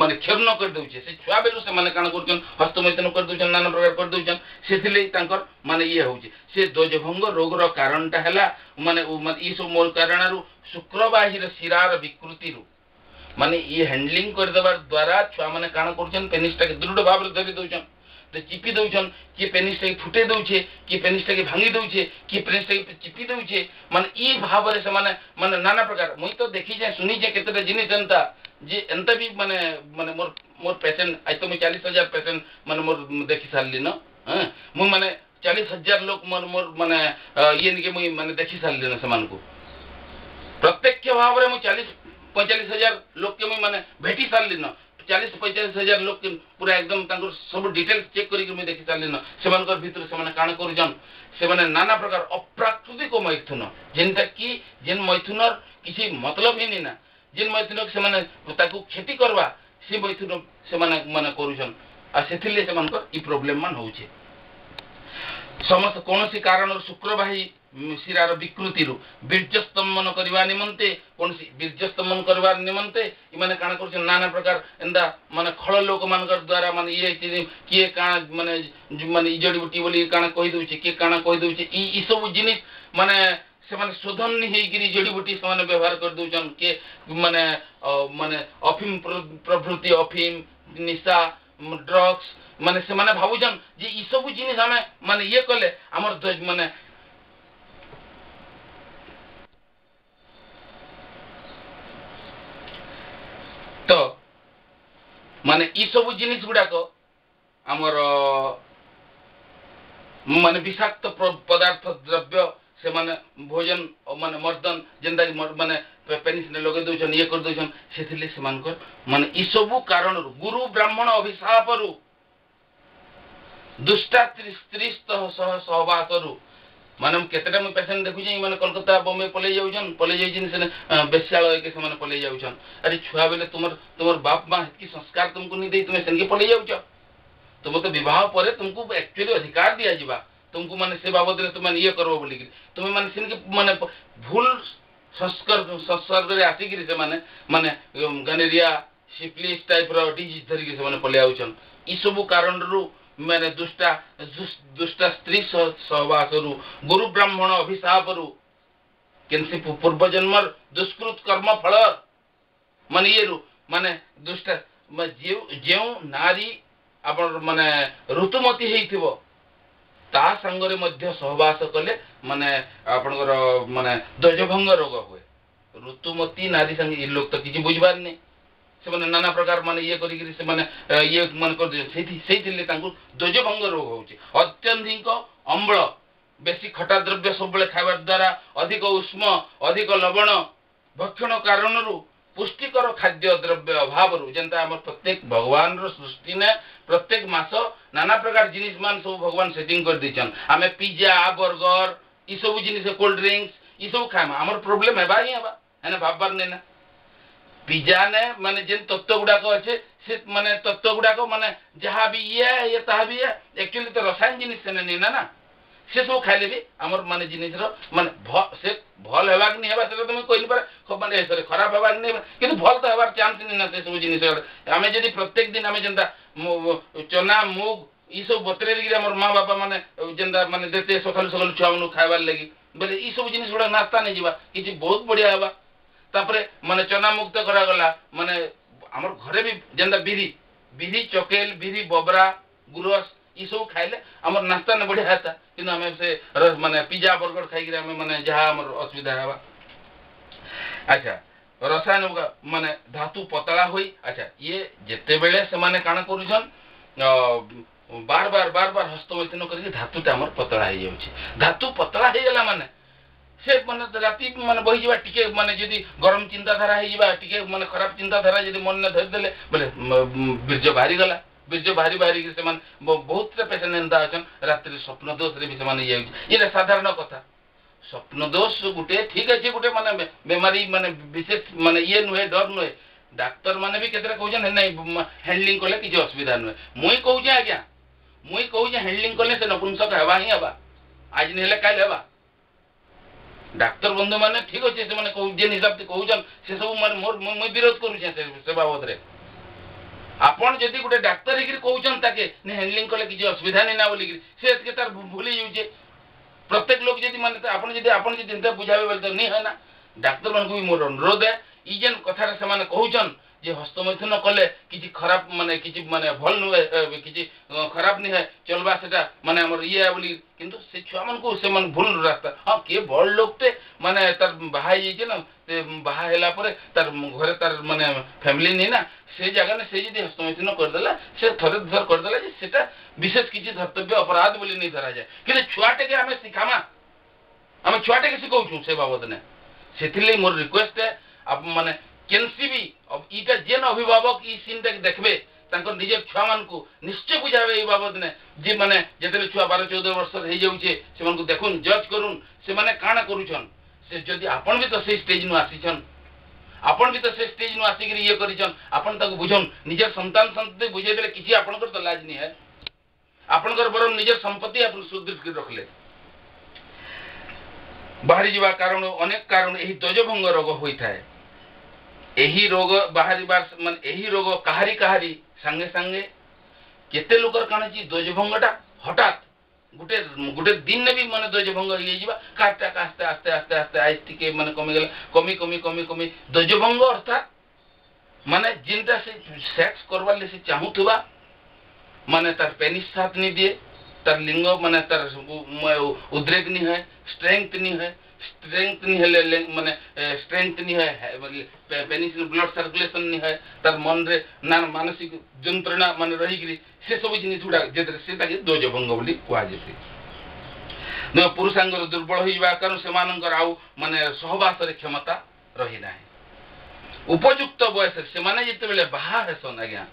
Speaker 1: মানে ক্ষীর্ণ করে দেউছে সে ছুয়া বেলু সে মানে কাণ করছেন হস্তমৈতন করে দেছেন নানা প্রকার করে দেছেন সেথিলাগি তাঙ্কর মানে ইয়ে হউছে সে ধ্বজভঙ্গ রোগর কারণটা হেলা মানে, মানে ইসব মূল কারণারু শুক্রবাহির শিরার বিকৃতিরু মানে ই হ্যান্ডলিং করে দেবার দ্বারা ছুয়া মানে কাণ করছেন পেনিসটাকে দৃঢ় ভাবে ধরে দেছেন চিপি দেছেন কি পেনিসটাকে ফুটে দেছে কি পেনিসটাকে ভাঙি দেছে কি পেনিসটাকে চিপি দেছে মানে ই ভাবরে সে মানে নানা প্রকার মুই তো দেখিছে শুনিছে কতটা জিনিস এনতা যে এনতা বি মানে মানে মোর মোর পেসেন্ট আজ তো মুই চালিশ হাজার পেসেন্ট মানে মোর দেখি সারলি ন হ্যাঁ মু মানে ଚାଳିଶ ହଜାର ଲୋକ ମୋର ମୋର ମାନେ ଇଏ ନିକେ ମୁଇଁ ମାନେ ଦେଖି ସାରିଲିଣି ସେମାନଙ୍କୁ ପ୍ରତ୍ୟକ୍ଷ ଭାବରେ ମୁଁ ଚାଳିଶ ପଇଁଚାଳିଶ ହଜାର ଲୋକେ ମାନେ ଭେଟି ସାରିଲିନ ଚାଳିଶ ପଇଁଚାଳିଶ ହଜାର ଲୋକ ପୁରା ଏକଦମ ତାଙ୍କର ସବୁ ଡିଟେଲ୍ସ ଚେକ୍ କରିକି ମୁଁ ଦେଖି ସାରିଲିନ ସେମାନଙ୍କର ଭିତରେ ସେମାନେ କାଣ କରୁଛନ୍ ସେମାନେ ନାନା ପ୍ରକାର ଅପ୍ରାକୃତିକ ମୈଥୁନ ଯେନ୍ଟା କି ଯେନ୍ ମୈଥୁନର କିଛି ମତଲବ ହିଁ ନା ଯେନ୍ ମୈଥୁନ ସେମାନେ ତାକୁ କ୍ଷତି କରବା ସେ ମୈଥୁନ ସେମାନେ ମାନେ କରୁଛନ୍ ଆଉ ସେଥିର୍ଲାଗି ସେମାନଙ୍କର ଇ ପ୍ରୋବ୍ଲେମ ମାନ ହଉଛେ ସମସ୍ତ କୌଣସି କାରଣରୁ ଶୁକ୍ରବାହୀ শিরার বিকৃতির বীর্যস্তম্ভন করা নিমন্তে কোণী বীর্যস্তম্ভন করার নিমন্তে ইমানে কাণ করছেন নানা প্রকার এন্তা মানে খল লোক মান দ্বারা মানে ইয়ে কিয়ে কাণ মানে মানে ইজড়িবুটি বলে কাণ কইদেছে কিয়ে কাণ কইদেছে ই এইসব জিনিস মানে ସେମାନେ ଶୋଧନୀ ହେଇକିରି ଜଡ଼ିବୁଟି ସେମାନେ ବ୍ୟବହାର କରିଦେଉଛନ୍ କିଏ ମାନେ ମାନେ ଅଫିମ ପ୍ରଭୃତି ଅଫିମ ନିଶା ଡ୍ରଗ୍ସ ମାନେ ସେମାନେ ଭାବୁଛନ୍ ଯେ ଇସବୁ ଜିନିଷ ଆମେ ମାନେ ଇଏ କଲେ ଆମର ମାନେ ତ ମାନେ ଇସବୁ ଜିନିଷ ଗୁଡ଼ାକ ଆମର ମାନେ ବିଷାକ୍ତ ପଦାର୍ଥ ଦ୍ରବ୍ୟ ସେମାନେ ଭୋଜନ ମାନେ ମର୍ଦନ ଯେନ୍ତାକି ମାନେ ପେନିସନେ ଲଗେଇ ଦଉଛନ୍ ଇଏ କରିଦଉଛନ୍ ସେଥିର୍ଲାଗି ସେମାନଙ୍କର ମାନେ ଇସବୁ କାରଣରୁ ଗୁରୁ ବ୍ରାହ୍ମଣ ଅଭିଶାପରୁ ଦୁଷ୍ଟା ସ୍ତ୍ରୀ ସହ ସହବାସରୁ मान केतेटा पेसेंट देखुचे मैंने कलकत्ता बम्बे पलि जाऊन पलि जाने बेश्यालय के से पलि जाऊन अरे छुआ बेले तुम तुम बाप माँ इतनी संस्कार तुमको नहीं दे तो तुम से पलि जाऊ तुम तो बहुत पर तुमको एक्चुअली अधिकार दि जा तुमको मैंने से बाबद में तुम ये कर बोल तुम मैंने सेनके मैंने भूल संस्कार संस्कार आसिक से मैंने गनेरिया सिप्लिस टाइप रिज धरिक से पलि आउन ये सब कारण मैंने दुष्टा दुष्ट स्त्री सहवासरू गुरु ब्राह्मण अभिशापरू किसी पूर्व जन्म दुष्कृत कर्म फल मान ये मान दुष्ट जो नारी आप मान ऋतुमती हो ତା ସାଙ୍ଗରେ ମଧ୍ୟ ସହବାସ କଲେ ମାନେ ଆପଣଙ୍କର ମାନେ ଧ୍ୱଜଭଙ୍ଗ ରୋଗ ହୁଏ ଋତୁମତୀ ନାରୀ ସାଙ୍ଗେ ଏ ଲୋକ ତ କିଛି ବୁଝିପାରୁନି ସେମାନେ ନାନା ପ୍ରକାର ମାନେ ଇଏ କରିକିରି ସେମାନେ ଇଏ ମାନେ କରିଦେଉଛନ୍ତି ସେଇଥି ସେଇଥିରେ ତାଙ୍କୁ ଦ୍ୱଜଭଙ୍ଗ ରୋଗ ହେଉଛି ଅତ୍ୟଧିକ ଅମ୍ଳ ବେଶୀ ଖଟା ଦ୍ରବ୍ୟ ସବୁବେଳେ ଖାଇବା ଦ୍ୱାରା ଅଧିକ ଉଷ୍ମ ଅଧିକ ଲବଣ ଭକ୍ଷଣ କାରଣରୁ ପୁଷ୍ଟିକର ଖାଦ୍ୟ ଦ୍ରବ୍ୟ ଅଭାବରୁ ଯେନ୍ତା ଆମର ପ୍ରତ୍ୟେକ ଭଗବାନର ସୃଷ୍ଟି ନେ ପ୍ରତ୍ୟେକ ମାସ ନାନା ପ୍ରକାର ଜିନିଷ ମାନ ସବୁ ଭଗବାନ ସେଟିଂ କରିଦେଇଛନ୍ ଆମେ ପିଜା ବର୍ଗର ଇସବୁ ଜିନିଷ କୋଲ୍ଡ ଡ୍ରିଙ୍କସ୍ ଇସବୁ ଖାଇବା ଆମର ପ୍ରୋବ୍ଲେମ ହେବା ହିଁ ହେବା ହେନେ ଭାବବାର ନାଇଁ ନା ପିଜାନେ ମାନେ ଯେନ୍ ତତ୍ତ୍ୱ ଗୁଡ଼ାକ ଅଛେ ସେ ମାନେ ତତ୍ତ୍ୱ ଗୁଡ଼ାକ ମାନେ ଯାହା ବି ଇଏ ଇଏ ତାହା ବି ଇଏ ଆକ୍ଚୁଆଲି ତ ରସାୟନ ଜିନିଷ ସେନେ ନେଇନା ନା ସେ ସବୁ ଖାଇଲେ ବି ଆମର ମାନେ ଜିନିଷର ମାନେ ସେ ଭଲ ହେବାକ ନି ହେବା ସେଟା ତମେ କହିପାରେ ମାନେ ସରି ଖରାପ ହେବାକ ନି କିନ୍ତୁ ଭଲ ତ ହେବାର ଚାନ୍ସ ନି ନା ସେ ସବୁ ଜିନିଷ ଆମେ ଯଦି ପ୍ରତ୍ୟେକ ଦିନ ଆମେ ଯେନ୍ତା ଚନା ମୁଗ ଏସବୁ ବତରେଇକିରି ଆମର ମା ବାପା ମାନେ ଯେନ୍ତା ମାନେ ଯେତେ ସକାଳୁ ସକାଳୁ ଛୁଆମାନଙ୍କୁ ଖାଇବାର ଲାଗି ବୋଲେ ଏସବୁ ଜିନିଷ ଗୁଡ଼ା ନାସ୍ତା ନେଇଯିବା କିଛି ବହୁତ ବଢ଼ିଆ ହେବା ତାପରେ ମାନେ ଚନାମୁକ୍ତ କରାଗଲା ମାନେ ଆମର ଘରେ ବି ଯେନ୍ତା ବିରି ବିରି ଚକେଲ ବିରି ବବରା ଗୁରସ ଏସବୁ ଖାଇଲେ ଆମର ନାସ୍ତା ନେ ବଢ଼ିଆ ହେତା କିନ୍ତୁ ଆମେ ସେ ମାନେ ପିଜା ବର୍ଗର ଖାଇକିରି ଆମେ ମାନେ ଯାହା ଆମର ଅସୁବିଧା ହେବା ଆଚ୍ଛା ରସାୟନ ମାନେ ଧାତୁ ପତଳା ହୋଇ ଆଚ୍ଛା ଇଏ ଯେତେବେଳେ ସେମାନେ କାଣ କରୁଛନ୍ ବାର ବାର ବାର ବାର ହସ୍ତମୈଥନ କରିକି ଧାତୁଟା ଆମର ପତଳା ହେଇଯାଉଛି ଧାତୁ ପତଳା ହେଇଗଲା ମାନେ से मानने रात मानते बही जा मानते गरम चिंताधारा हो जाए मानते खराब चिंताधारा जी मन धरीदे बोले बीर्ज बाहरी गला बीर्ज बाहरी बाहरी से बहुत पेसेंट एंता अच्छा रात्रि स्वप्न दोष रे भी ये ये साधारण कथ स्वप्न दोष गोटे ठीक अच्छे गोटे मान बेमारी मानते विशेष मानते ये नुहे डर नुहे डाक्तर मैंने भी कहते कहते नहीं हेंडलींग कले कि असुविधा नुहे मुई कौजे आज्ञा मुई कौजे हेंडलींग कले से नपुंसक हवा ही हवा आज नहीं कल हवा डाक्तर बंधु मैंने ठीक अच्छे से जेन हिसाब से कहूँ से सब मैं मुझे विरोध करुचे बाबद आपन गोटे डाक्तर होकर कौन ताके हैंडलींग कले किसी असुविधा नहीं ना बोल से तार भूल जाऊे प्रत्येक लोक जी मानते आपत बुझावे बोले तो नहीं है ना डाक्तर मानक भी मोर अनुरोध है ये कथा से कौन जो हस्तमैथुन कले कि खराब मानने किसी मानने भल नुए किसी खराब नुहे चलवा से मानने ये बोली କିନ୍ତୁ ସେ ଛୁଆମାନଙ୍କୁ ସେମାନେ ଭୁଲ ରାସ୍ତା ହଁ କିଏ ବଡ଼ ଲୋକଟେ ମାନେ ତାର ବାହା ହେଇଯାଇଛି ନା ସେ ବାହା ହେଲା ପରେ ତାର ଘରେ ତାର ମାନେ ଫ୍ୟାମିଲି ନେଇ ନା ସେ ଜାଗାରେ ସେ ଯଦି ହସ୍ତମୈଥୁନ କରିଦେଲା ସେ ଥରେ ଥର କରିଦେଲା ଯେ ସେଟା ବିଶେଷ କିଛି ଧର୍ତ୍ତବ୍ୟ ଅପରାଧ ବୋଲି ନେଇ ଧରାଯାଏ କିନ୍ତୁ ଛୁଆଟିକେ ଆମେ ଶିଖାମା ଆମେ ଛୁଆଟିକେ ଶିଖଉଛୁ ସେ ବାବଦନେ ସେଥିର୍ଲାଗି ମୋର ରିକ୍ୱେଷ୍ଟ ଆପଣମାନେ କେନ୍ସି ବି ଇଟା ଯେନ୍ ଅଭିଭାବକ ଇ ସିନ୍ଟାକେ ଦେଖ୍ବେ ତାଙ୍କ ନିଜ ଛୁଆମାନଙ୍କୁ ନିଶ୍ଚୟ ବୁଝାଇବେ ଏଇ ବାବଦରେ ଯେ ମାନେ ଯେତେବେଳେ ଛୁଆ ବାର ଚଉଦ ବର୍ଷର ହେଇଯାଉଛେ ସେମାନଙ୍କୁ ଦେଖୁନ୍ ଜଜ୍ କରୁନ୍ ସେମାନେ କାଣା କରୁଛନ୍ ସେ ଯଦି ଆପଣ ବି ତ ସେଇ ଷ୍ଟେଜ୍ ନୁ ଆସିଛନ୍ ଆପଣ ବି ତ ସେ ଷ୍ଟେଜ୍ ନୁ ଆସିକିରି ଇଏ କରିଛନ୍ ଆପଣ ତାକୁ ବୁଝନ୍ ନିଜର ସନ୍ତାନ ସନ୍ତତି ବୁଝେଇ ଦେଲେ କିଛି ଆପଣଙ୍କର ତ ଲାଜ ନିହେ ଆପଣଙ୍କର ବରଂ ନିଜର ସମ୍ପତ୍ତି ଆପଣ ସୁଦୃଢ଼ କରି ରଖିଲେ ବାହାରି ଯିବା କାରଣ ଅନେକ କାରଣ ଏହି ଧ୍ୱଜଭଙ୍ଗ ରୋଗ ହୋଇଥାଏ ଏହି ରୋଗ ବାହାରିବା ମାନେ ଏହି ରୋଗ କାହାରି କାହାରି संगे संगे केते लोकर काने जी ध्वजभंगटा हठात গোটে গোটে দিনে বি মানে ধ্বজভঙ্গ হয়েযা কাজটা আস্তে আস্তে আস্তে আস্তে আজ থেকে মানে কমে গেল কমি কমি কমি কমি ধ্বজভঙ্গ অর্থাৎ মানে যেটা সে সেক্স করবার সে চাহুবা মানে তার পেনিস সাথ নি দিয়ে তার লিঙ্গ মানে তার উদ্রেক নি হয় স্ট্রেংথ নি হয় स्ट्रेंथ नहीं है ले माने स्ट्रेंथ नहीं है मतलब पेनिस में ब्लड सर्कुलेशन नहीं है तर मन रे ना मानसिक जंत्रणा माने रही गिरी से सब जिनी थुडा जे से ताके दोज भंग बोली कुआ जेसी न पुरुषांगर दुर्बल हो होइबा कारण से मानंकर आउ माने सहवास रे क्षमता रही नाही उपयुक्त वयस से माने जते बेले बाहर है सोना गया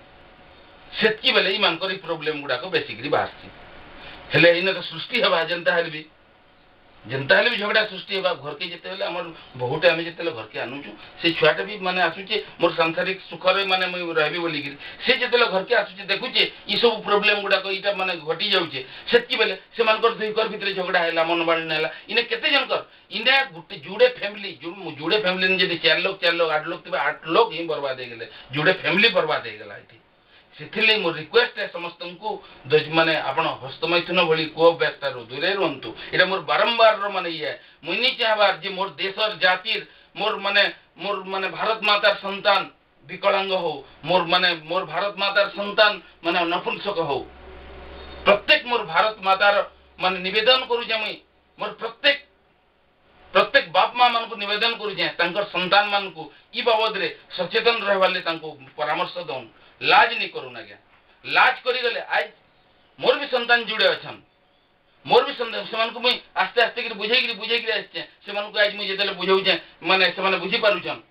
Speaker 1: सेतकी बेले इमानकर प्रॉब्लम गुडा को बेसिकली बाहर छी हेले इने तो सृष्टि हवा जनता हरबी ଯେନ୍ତା ହେଲେ ବି ଝଗଡ଼ା ସୃଷ୍ଟି ହେବା ଘରକେ ଯେତେବେଳେ ଆମର ବହୁଟେ ଆମେ ଯେତେବେଳେ ଘରକେ ଆନୁଛୁ ସେ ଛୁଆଟା ବି ମାନେ ଆସୁଛି ମୋର ସାଂସାରିକ ସୁଖରେ ମାନେ ମୁଇଁ ରହିବି ବୋଲିକିରି ସେ ଯେତେବେଳେ ଘରକେ ଆସୁଛି ଦେଖୁଛେ ଏସବୁ ପ୍ରୋବ୍ଲେମ୍ ଗୁଡ଼ାକ ଏଇଟା ମାନେ ଘଟି ଯାଉଛେ ସେତିକି ବେଲେ ସେମାନଙ୍କର ଦୁଇ ଘର ଭିତରେ ଝଗଡ଼ା ହେଲା ମନମାଳିନ ହେଲା ଇନେ କେତେ ଜଣଙ୍କର ଇନେ ଗୋଟେ ଯୁଡ଼େ ଫ୍ୟାମିଲି ଯୁଡ଼େ ଫ୍ୟାମିଲି ଯଦି ଚାରି ଲୋକ ଚାରି ଲୋକ ଆଠ ଲୋକ ଥିବା ଆଠ ଲୋକ ହିଁ ବର୍ବାଦ ହେଇଗଲେ ଯୁଡ଼େ ଫ୍ୟାମିଲି ବର୍ବାଦ ହେଇଗଲା ଏଠି ସେଥିଲାଗି ମୋ ରିକ୍ୱେଷ୍ଟ ସମସ୍ତଙ୍କୁ ମାନେ ଆପଣ ହସ୍ତମୈଥୁନ ଭଳି କୁଅବ୍ୟାସଠାରୁ ଦୂରେଇ ରୁହନ୍ତୁ ଏଇଟା ମୋର ବାରମ୍ବାରର ମାନେ ଇଏ ମୁଇଁ ନି ଚାହିଁବାର ଯେ ମୋର ଦେଶର ଜାତିର ମୋର ମାନେ ମୋର ମାନେ ଭାରତ ମାତାର ସନ୍ତାନ ବିକଳାଙ୍ଗ ହଉ ମୋର ମାନେ ମୋର ଭାରତ ମାତାର ସନ୍ତାନ ମାନେ ନପୁଂସକ ହଉ ପ୍ରତ୍ୟେକ ମୋର ଭାରତ ମାତାର ମାନେ ନିବେଦନ କରୁଛେ ମୁଇଁ ମୋର ପ୍ରତ୍ୟେକ ପ୍ରତ୍ୟେକ ବାପ ମା ମାନଙ୍କୁ ନିବେଦନ କରୁଛେ ତାଙ୍କର ସନ୍ତାନ ମାନଙ୍କୁ ଇ ବାବଦରେ ସଚେତନ ରହିବାର ଲାଗି ତାଙ୍କୁ ପରାମର୍ଶ ଦଉନ୍ ଲାଜ୍ ନି କରୁନ୍ ଆଜ୍ଞା ଲାଜ୍ କରିଗଲେ ଆଜ୍ ମୋର ବି ସନ୍ତାନ ଯୁଡ଼େ ଅଛନ୍ ମୋର ବି ସନ୍ତାନ ସେମାନଙ୍କୁ ମୁଇଁ ଆସ୍ତେ ଆସ୍ତେ କରି ବୁଝେଇକିରି ବୁଝେଇକିରି ଆସିଛେଁ ସେମାନଙ୍କୁ ଆଜି ମୁଇଁ ଯେତେବେଳେ ବୁଝଉଛେଁ ମାନେ ସେମାନେ ବୁଝିପାରୁଛନ୍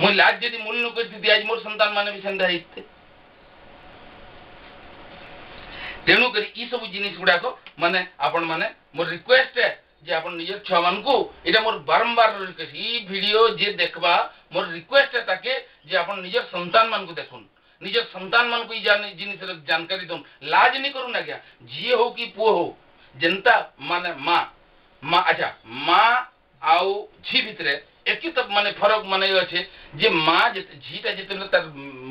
Speaker 1: ମୁଇଁ ଲାଜ ଯଦି ମୂଲ ନ କରିଥିତି ଆଜି ମୋର ସନ୍ତାନ ମାନେ ବି ସେନ୍ତା ହେଇଥିତେ ତେଣୁକରି ଇ ସବୁ ଜିନିଷ ଗୁଡ଼ାକ ମାନେ ଆପଣମାନେ ମୋର ରିକ୍ୱେଷ୍ଟ ଯେ ଆପଣ ନିଜର ଛୁଆମାନଙ୍କୁ ଏଇଟା ମୋର ବାରମ୍ବାର ରିକ୍ୱେଷ୍ଟ ଇ ଭିଡ଼ିଓ ଯିଏ ଦେଖବା ମୋର ରିକ୍ୱେଷ୍ଟ ତାକେ ଯେ ଆପଣ ନିଜର ସନ୍ତାନମାନଙ୍କୁ ଦେଖୁନ୍ ନିଜର ସନ୍ତାନମାନଙ୍କୁ ଏଇ ଜିନିଷର ଜାନକାରୀ ଦଉନ୍ ଲାଜ ନି କରୁନ୍ ଆଜ୍ଞା ଝିଅ ହଉ କି ପୁଅ ହଉ ଯେନ୍ତା ମାନେ ମା ମା ଆଚ୍ଛା ମା ଆଉ ଝି ଭିତରେ ଏତିକି ତ ମାନେ ଫରକ ମାନେ ଅଛେ ଯେ ମା ଝିଟା ଯେତେବେଳେ ତାର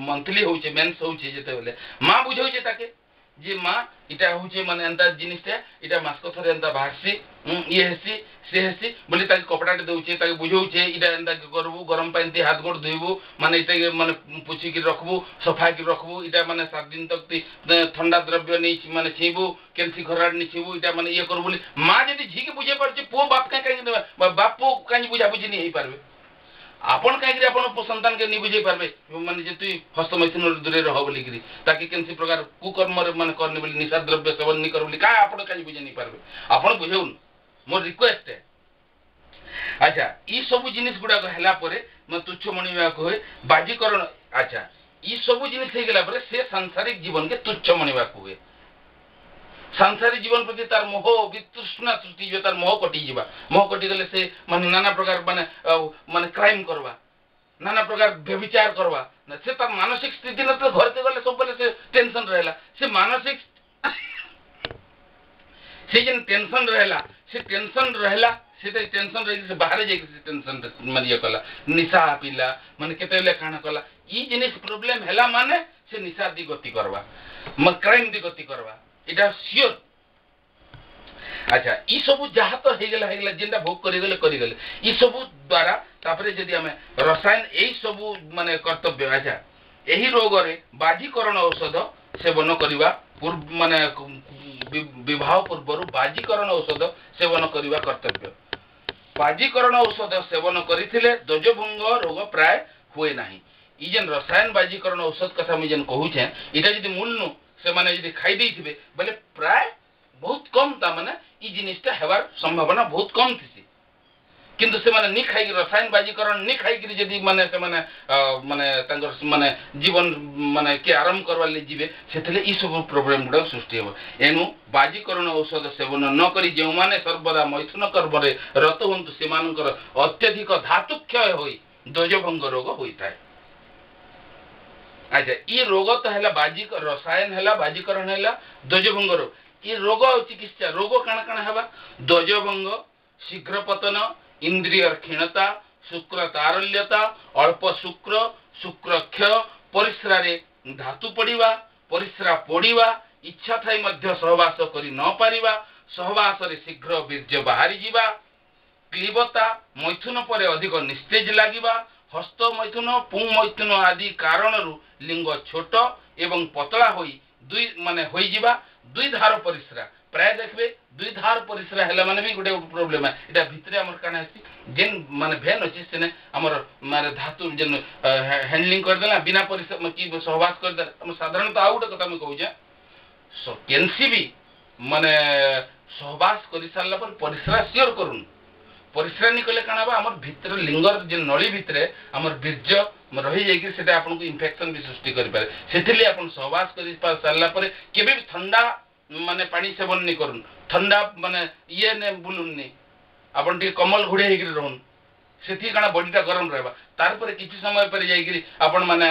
Speaker 1: ମନ୍ଥଲି ହଉଛେ ମେନ୍ସ ହଉଛେ ଯେତେବେଳେ ମା ବୁଝଉଛେ ତାକେ যে মা এটা হচ্ছে মানে এন্তা জিনিসটা এটা মাস্ক কথারে এন্তা বাহারছি ইয়ে হেসি সে হেসি বলে তাকে কপড়াটা দেউছে তাকে বুঝাউছে এটা এন্তা করব গরম পানি দিয়ে হাত গোড় ধুইবু মানে এটাকে মানে পুছিকি রাখবু কি রাখবু এটা মানে সাত দিন তক ঠান্ডা দ্রব্য নিয়ে মানে ছিঁবু কেনসি খরাট নিয়ে ছিঁবু এটা মানে ইয়ে করবু বলে মা যদি ঝিকে বুঝে পারছে পুয়ো বাপ কাঁ কাঁ বাপ পুয়ো কাঁ বুঝাবুঝি নিয়ে হয়ে পারবে আপন কাহিঁকি আপন সন্তানকে নি বুঝাই পারবে মানে যে তুই হস্ত হস্তমৈথুন দূরে রহ বলিকি তাকে কেমতি প্রকার কুকর্ম মানে করনি বলি নিশা দ্রব্য সেবন নি কর বলি কা আপন কাজ বুঝাই নি পারবে আপন বুঝাউন মোর রিকোয়েস্ট আচ্ছা ই সবু জিনিস গুড়া হেলা পরে মানে তুচ্ছ মণিবাক হয়ে বাজিকরণ আচ্ছা ই সবু জিনিস হয়ে গেলা পরে সে সাংসারিক জীবনকে তুচ্ছ মণিবাক হুয়ে सांसारिक जीवन प्रति तार मोह वितृष्णा सृष्टि तार मोह कटि जीवा मोह कटि गले से माने नाना प्रकार माने माने क्राइम करवा नाना प्रकार व्यभिचार करवा से तार मानसिक स्थिति न त घर के गले सब बले से टेंशन रहला से मानसिक से जन टेंशन रहला से टेंशन रहला से टेंशन रही से बाहर जे से टेंशन मरिय कला निशा पिला माने केते ले खान कला ई जिनिस प्रॉब्लम हैला माने से निशा दी गति करवा म क्राइम दी गति करवा এটা সিওর আচ্ছা ই সবু যাহা তো হয়েগলা হয়েগলা যেটা ভোগ করিগলে করিগলে ই সবু দ্বারা তারপরে যদি আমি রসায়ন এই সবু মানে কর্তব্য আচ্ছা এই রোগরে বাজিকরণ ঔষধ সেবন করিবা পূর্ব মানে বিবাহ পূର୍ବରୁ ବାଜିକରଣ ଔଷଧ ସେବନ କରିବା କର୍ତ୍ତବ୍ୟ ବାଜିକରଣ ଔଷଧ ସେବନ କରିଥିଲେ ଦୋଜଭଙ୍ଗ ରୋଗ ପ୍ରାୟ ହୁଏ ନାହିଁ ଇ ଯେନ୍ ରସାୟନ ବାଜିକରଣ ଔଷଧ କଥା ମୁଇଁ ଯେନ୍ କହୁଛେଁ ଇଟା ଯଦି ମୂଳ ନୁ ସେମାନେ ଯଦି ଖାଇଦେଇଥିବେ ବୋଲେ ପ୍ରାୟ ବହୁତ କମ୍ ତାମାନେ ଇ ଜିନିଷଟା ହେବାର ସମ୍ଭାବନା ବହୁତ କମ୍ ଥିସି କିନ୍ତୁ ସେମାନେ ନି ଖାଇକି ରସାୟନ ବାଜିକରଣ ନି ଖାଇକିରି ଯଦି ମାନେ ସେମାନେ ମାନେ ତାଙ୍କର ମାନେ ଜୀବନ ମାନେ କିଏ ଆରମ୍ଭ କରବାର ଲାଗି ଯିବେ ସେଥିରେ ଏଇସବୁ ପ୍ରୋବ୍ଲେମ୍ ଗୁଡ଼ାକ ସୃଷ୍ଟି ହେବ ଏଣୁ ବାଜିକରଣ ଔଷଧ ସେବନ ନ କରି ଯେଉଁମାନେ ସର୍ବଦା ମୈଥୁନ କର୍ମରେ ରତ ହୁଅନ୍ତୁ ସେମାନଙ୍କର ଅତ୍ୟଧିକ ଧାତୁକ୍ଷୟ ହୋଇ ଧ୍ୱଜଭଙ୍ଗ ରୋଗ ହୋଇଥାଏ ଆଚ୍ଛା ଇ ରୋଗ ତ ହେଲା ବାଜି ରସାୟନ ହେଲା ବାଜିକରଣ ହେଲା ଦ୍ୱଜଭଙ୍ଗ ରୋଗ ଇ ରୋଗ ଆଉ ଚିକିତ୍ସା ରୋଗ କାଣା କାଣା ହେବା ଦ୍ୱଜଭଙ୍ଗ ଶୀଘ୍ର ପତନ ଇନ୍ଦ୍ରିୟ କ୍ଷୀଣତା ଶୁକ୍ର ତାରଲ୍ୟତା ଅଳ୍ପ ଶୁକ୍ର ଶୁକ୍ରକ୍ଷୟ ପରିସ୍ରାରେ ଧାତୁ ପଡ଼ିବା ପରିସ୍ରା ପଡ଼ିବା ଇଚ୍ଛା ଥାଇ ମଧ୍ୟ ସହବାସ କରି ନ ପାରିବା ସହବାସରେ ଶୀଘ୍ର ବୀର୍ଯ୍ୟ ବାହାରିଯିବା କ୍ଲିବତା ମୈଥୁନ ପରେ ଅଧିକ ନିସ୍ତେଜ ଲାଗିବା হস্ত মৈথুন পুং মৈথুন আদি কারণরু লিঙ্গ ছোট এবং পতলা হয়ে দুই মানে হয়েযা দুই ধার পরিস্রা প্রায় দেখবে দুই ধার পরিস্রা হলে মানে বি গোটে প্রোবলেম এটা ভিতরে আমার কাণ আসছে যেন মানে ভেন অছে সেনে আমার মানে ধাতু যেন হ্যান্ডলিং করে করেদেলা বিনা পরিস্রা কি সহবাস করে আমি সাধারণত আউ গোটে কথা আমি কৌছে কেনসি বি মানে সহবাস করে সারা পর পরিস্রা সিওর করুন ପରିସ୍ରାନି କଲେ କାଣା ହବ ଆମର ଭିତରେ ଲିଙ୍ଗର ଯେ ନଳୀ ଭିତରେ ଆମର ବୀର୍ଯ୍ୟ ରହିଯାଇକି ସେଟା ଆପଣଙ୍କୁ ଇନଫେକ୍ସନ ବି ସୃଷ୍ଟି କରିପାରେ ସେଥିଲାଗି ଆପଣ ସହବାସ କରି ସାରିଲା ପରେ କେବେ ବି ଥଣ୍ଡା ମାନେ ପାଣି ସେବନ ନି କରୁନ୍ ଥଣ୍ଡା ମାନେ ଇଏ ନେ ବୁଲୁନି ଆପଣ ଟିକେ କମଲ ଘୋଡ଼େଇ ହେଇକିରି ରହୁନ୍ ସେଠି କାଣା ବଡିଟା ଗରମ ରହିବା ତାପରେ କିଛି ସମୟ ପରେ ଯାଇକିରି ଆପଣ ମାନେ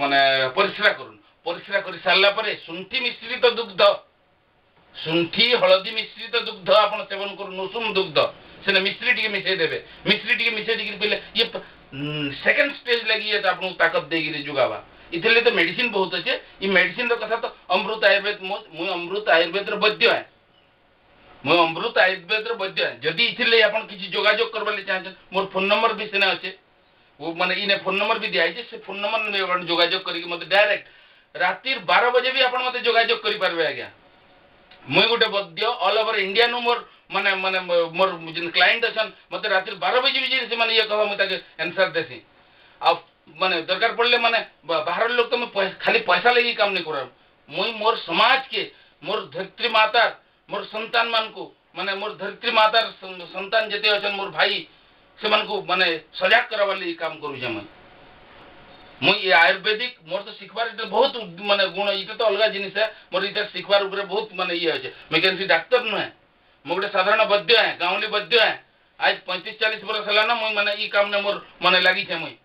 Speaker 1: ମାନେ ପରିସ୍ରା କରୁନ୍ ପରିସ୍ରା କରି ସାରିଲା ପରେ ଶୁଣ୍ଠି ମିଶ୍ରିତ ଦୁଗ୍ଧ ଶୁଣ୍ଠି ହଳଦୀ ମିଶ୍ରିତ ଦୁଗ୍ଧ ଆପଣ ସେବନ କରୁନ୍ ଉଷୁମ ଦୁଗ୍ଧ সেটা মিস্ত্রি টিকে মিশাই দেবে মিস্ত্রি টিকে মিশাই দিকি পেলে ইয়ে সেকেন্ড স্টেজ লাগি এটা আপনার তাকত দিয়ে যোগাবা इथे तो मेडिसिन तो बहुत अच्छे ये मेडिसिन रो कथा तो अमृत आयुर्वेद मुझे अमृत आयुर्वेद वैद्य है मुझे अमृत आयुर्वेद वैद्य है जदि इथिले आपन किसी जोगाजोग करबाले चाहन मोर फोन नंबर भी सेना अच्छे वो माने इने फोन नंबर भी दिया है से फोन नंबर ने अपन जोगाजोग करी मते मतलब डायरेक्ट रातिर 12 बजे भी आपन मते मतलब जोगाजोग करी परबे आज्ञा मुई गोटे वैद्य ऑल ओवर इंडिया नु मोर मान मान मोर जिन क्लाइंट अच्छे मत रात बार बजे भी जी मैंने ये कह मुझे एनसर देसी आ मैंने दरकार पड़े मैंने बाहर लोग तुम तो खाली पैसा लगे काम नहीं कर मुई मोर समाज के मोर धरित्री माता मोर संतान मान को मैंने मोर धरित्री माता संतान जिते अच्छे मोर भाई से मैंने सजाग करवा काम करुचे मुई आयुर्वेदिक मोर तो शिखबार बहुत मानने गुण तो ये तो अलग जिनसे मोर इतना शिखवार बहुत मानने ये अच्छे मुझे डाक्टर नुहे मग गोटे साधारण बद्य है गाँवली बद्य है आज पैंतीस चालीस वर्ष है मुई मैंने ई काम ने मोर मन लगी मुई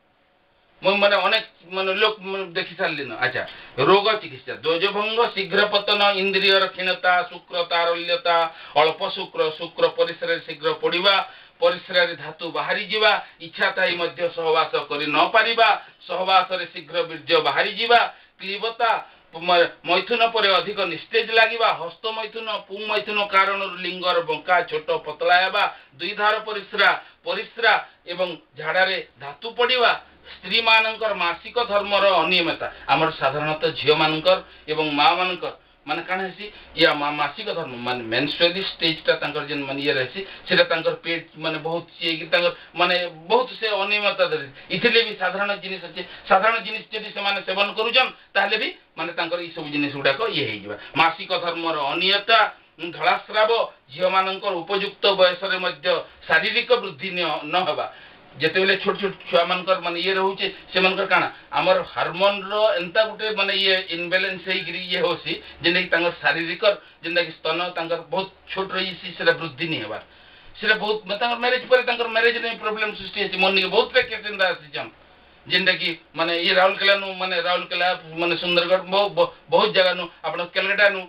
Speaker 1: मुई मैंने अनेक मान लोक देखी सारे अच्छा रोग चिकित्सा ध्वजभंग शीघ्र पतन इंद्रिय क्षीणता शुक्र तारल्यता अल्प शुक्र शुक्र परिसर शीघ्र पड़वा ପରିସ୍ରାରେ ଧାତୁ ବାହାରିଯିବା ଇଚ୍ଛା ଥାଇ ମଧ୍ୟ ସହବାସ କରି ନ ପାରିବା ସହବାସରେ ଶୀଘ୍ର ବୀର୍ଯ୍ୟ ବାହାରିଯିବା କ୍ଲିବତା ମୈଥୁନ ପରେ ଅଧିକ ନିସ୍ତେଜ ଲାଗିବା ହସ୍ତ ମୈଥୁନ ପୁଂ ମୈଥୁନ କାରଣରୁ ଲିଙ୍ଗର ବଙ୍କା ଛୋଟ ପତଳା ହେବା ଦୁଇ ଧାର ପରିସ୍ରା ପରିସ୍ରା ଏବଂ ଝାଡ଼ାରେ ଧାତୁ ପଡ଼ିବା ସ୍ତ୍ରୀମାନଙ୍କର ମାସିକ ଧର୍ମର ଅନିୟମିତତା ଆମର ସାଧାରଣତଃ ଝିଅମାନଙ୍କର ଏବଂ ମା ମାନଙ୍କର ମାନେ କାଣା ହେସି ଇଏ ମାସିକ ଧର୍ମ ମାନେ ମେନ୍ସୁରାଲି ଷ୍ଟେଜ୍ଟା ତାଙ୍କର ଯେନ୍ ମାନେ ଇଏ ରହିଛି ସେଟା ତାଙ୍କର ପେଟ ମାନେ ବହୁତ ଇଏ ହେଇକି ତାଙ୍କର ମାନେ ବହୁତ ସେ ଅନିୟମିତତା ଧରିଛି ଇଥିରେ ବି ସାଧାରଣ ଜିନିଷ ଅଛି ସାଧାରଣ ଜିନିଷ ଯଦି ସେମାନେ ସେବନ କରୁଛନ୍ ତାହେଲେ ବି ମାନେ ତାଙ୍କର ଏଇ ସବୁ ଜିନିଷ ଗୁଡ଼ାକ ଇଏ ହେଇଯିବା ମାସିକ ଧର୍ମର ଅନିୟତା ଧଳାସ୍ରାବ ଝିଅମାନଙ୍କର ଉପଯୁକ୍ତ ବୟସରେ ମଧ୍ୟ ଶାରୀରିକ ବୃଦ୍ଧି ନ ହେବା ଯେତେବେଳେ ଛୋଟ ଛୋଟ ଛୁଆମାନଙ୍କର ମାନେ ଇଏ ରହୁଛି ସେମାନଙ୍କର କାଣା ଆମର ହାରମୋନର ଏନ୍ତା ଗୋଟେ ମାନେ ଇଏ ଇନବାଲାନ୍ସ ହେଇକିରି ଇଏ ହେଉଛି ଯେନ୍ଟାକି ତାଙ୍କର ଶାରୀରିକ ଯେନ୍ଟାକି ସ୍ତନ ତାଙ୍କର ବହୁତ ଛୋଟ ରହିଛି ସେଟା ବୃଦ୍ଧି ନି ହେବାର ସେଟା ବହୁତ ତାଙ୍କର ମ୍ୟାରେଜ ପରେ ତାଙ୍କର ମ୍ୟାରେଜରେ ପ୍ରୋବ୍ଲେମ ସୃଷ୍ଟି ହେଇଛି ମୋର ନିକେ ବହୁତ ପ୍ୟାକେଟ୍ ଏନ୍ତା ଆସିଛନ୍ ଯେନ୍ଟାକି ମାନେ ଇଏ ରାଉରକେଲାନୁ ମାନେ ରାଉରକେଲା ମାନେ ସୁନ୍ଦରଗଡ଼ ବହୁତ ଜାଗାନୁ ଆପଣ କେଲକାଟାନୁ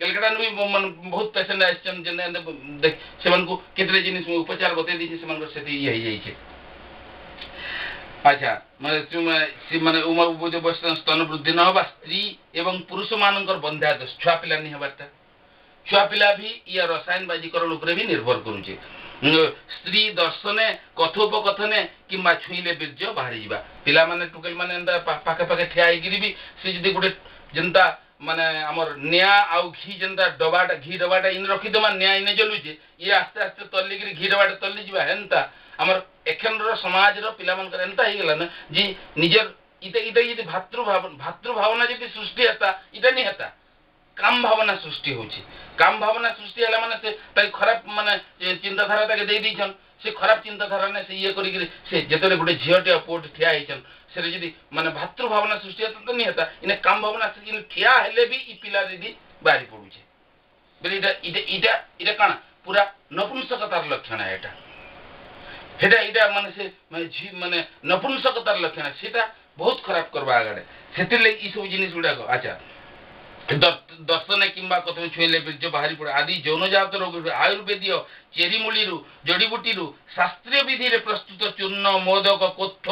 Speaker 1: କେଲକାଟାନୁ ବି ମାନେ ବହୁତ ପେସେଣ୍ଟ ଆସିଛନ୍ ଯେନ୍ ସେମାନଙ୍କୁ କେତେଟା ଜିନିଷ ଉପଚାର ବତେଇ ଦେଇଛି ସେମାନଙ୍କର ସେଠି ଇଏ ହେଇଯାଇଛି আচ্ছা মানে মানে, মানে উমা উপযোগ স্তন বৃদ্ধি ন হবা স্ত্রী এবং পুরুষ মানকর বন্ধা দোষ ছুয়া পিলা নি হবারটা ছুয়া পিলা ভি ইয়া রসায়নবাজীকরণ উপরে ভি নির্ভর করুছে স্ত্রী দর্শনে কথোপকথনে কিংবা ছুইলে বীর্য বাহারি যা পিলা মানে টুকেল মানে পাখে পাখে ঠিয়া হইকি বি সে যদি গোটে যেটা ମାନେ ଆମର ନିଆଁ ଆଉ ଘି ଯେନ୍ତା ଡବାଟା ଘି ଡବାଟା ଇନ ରଖିଦେମା ନିଆଁ ଇନେ ଜଲୁଛେ ଇଏ ଆସ୍ତେ ଆସ୍ତେ ତଲିକିରି ଘି ଡବାଟା ତଲି ଯିବା ହେନ୍ତା ଆମର ଏଖେନର ସମାଜର ପିଲାମାନଙ୍କର ଏନ୍ତା ହେଇଗଲାନ ଯେ ନିଜର ଇଟା ଇଟା ଯଦି ଭାତୃଭାବ ଭାତୃଭାବନା ଯଦି ସୃଷ୍ଟି ହେତା ଇଟା ନି ହେତା কাম ভাবনা সৃষ্টি হচ্ছে কাম ভাবনা সৃষ্টি হলে মানে সে তাকে খারাপ মানে চিন্তাধারা তাকে দিয়ে দিয়েছেন সে খারাপ চিন্তাধারা না সে ইয়ে করি সে যেতবে গোটে ঝিওটি পুয়াটি ঠিয়া হয়েছেন ସେଠି ଯଦି ମାନେ ଭାତୃଭାବନା ସୃଷ୍ଟି ହେତା ତ ନିହେତା ଇନେ କାମ ଭାବନା ଇନେ ଠିଆ ହେଲେ ବି ଇ ପିଲା ଯଦି ବାହାରି ପଡ଼ୁଛେ ବେଲେ ଇଟା ଇଟା ଇଟା ଇଟା କାଣା ପୁରା ନପୁଂସକତାର ଲକ୍ଷଣ ଏଇଟା সেটা এটা মানে সে মানে নপুংসকতার লক্ষণ সেটা বহুত খারাপ করবা আগে সেতিলে এই সব জিনিস গুড়াক আচ্ছা দর্শনে কিংবা কোথাও ছুঁইলে বীর্য বাহারি পড়ে আদি যৌনজাত রোগ আয়ুর্বেদীয় চেরিমূলিরু জড়িবুটিরু শাস্ত্রীয় বিধিরে প্রস্তুত চূর্ণ মোদক কোথ্য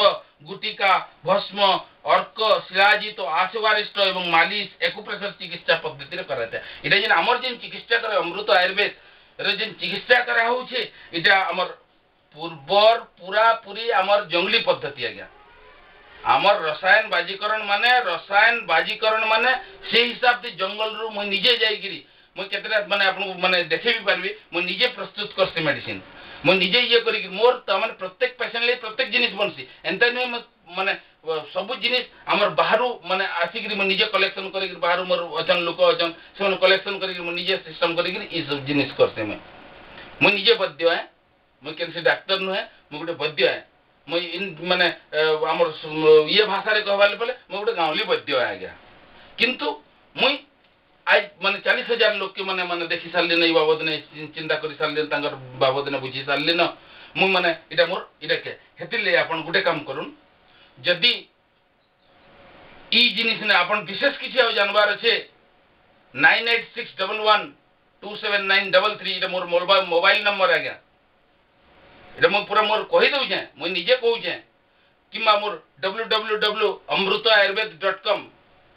Speaker 1: গুটিকা ভস্ম অর্ক শিলাজিত আশবারিষ্ট এবং মালিশ একুপ্রেশর চিকিৎসা পদ্ধতিরে করা এটা যে আমার যে চিকিৎসা করা অমৃত আয়ুর্বেদ যে চিকিৎসা করা হচ্ছে এটা আমার পূর্বর পুরি আমার জঙ্গলি পদ্ধতি আজ্ঞা আমার রসায়ন বাজিকরণ মানে রসায়ন বাজিকরণ মানে সেই হিসাবতে জঙ্গল মুই নিজে যাইকি মুই কেতটা মানে আপনার মানে দেখে পারবি মুই নিজে প্রস্তুত করছি মেডিসিন ମୁଁ ନିଜେ ଇଏ କରିକି ମୋର ତାମାନେ ପ୍ରତ୍ୟେକ ପେସେଣ୍ଟ ଲାଗି ପ୍ରତ୍ୟେକ ଜିନିଷ ବନସି ଏନ୍ତା ନୁହେଁ ମାନେ ସବୁ ଜିନିଷ ଆମର ବାହାରୁ ମାନେ ଆସିକିରି ମୁଁ ନିଜେ କଲେକ୍ସନ କରିକି ବାହାରୁ ମୋର ଅଛନ୍ ଲୋକ ଅଛନ୍ ସେମାନେ କଲେକ୍ସନ କରିକି ମୁଁ ନିଜେ ସିଷ୍ଟମ କରିକିରି ଏସବୁ ଜିନିଷ କରସି ମୁଇଁ ମୁଁ ନିଜେ ବୈଦ୍ୟ ହେ ମୁଁ କେମିତି ଡାକ୍ତର ନୁହେଁ ମୁଁ ଗୋଟେ ବୈଦ୍ୟ ହେ ମୁଁ ମାନେ ଆମର ଇଏ ଭାଷାରେ କହିବାର୍ ବେଲେ ମୁଁ ଗୋଟେ ଗାଉଁଲି ବୈଦ୍ୟ ଆଜ୍ଞା କିନ୍ତୁ ମୁଇଁ আজ মানে চালিশ হাজার লোককে মানে মানে দেখি সারলেন এই বাবদনে চিন্তা করে সারলেন তাঙ্কর বাবদনে বুঝি সারলেন মু মানে এটা মোর এটা এটাকে হেতিলে আপন গোটে কাম করুন যদি ই জিনিস না আপন বিশেষ কিছু আও জানবার আছে nine eight six double one two seven nine double three এটা মোর মোবাইল নম্বর আজ্ঞা এটা মু পুরা মোর কহি দেউছে মুই নিজে কহুছে কিংবা মোর W W W Amrit Ayurved dot com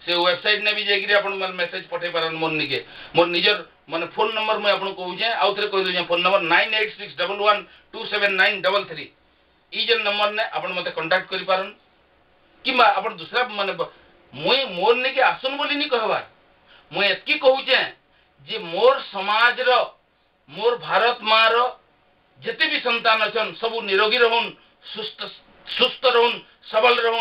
Speaker 1: से वेबसाइट ने भी जाकि आपण मेसेज पठाई पारन मोर निके मोर निजर मन फोन नंबर मुझे आपको कहूचे आउ थे कही phone number nine eight six double one two seven nine double three जेन नंबर ने आप मत कंटाक्ट कर पारन कि आप दूसरा मान मुई मोर निके आसन बोली नहीं कहबार मुई एतकी कहूचे जे मोर समाज रो मोर भारत माँ रो जिते भी संतान अच्छन सब निरोगी रहुन सुस्थ सुस्थ रहुन सबल रहुन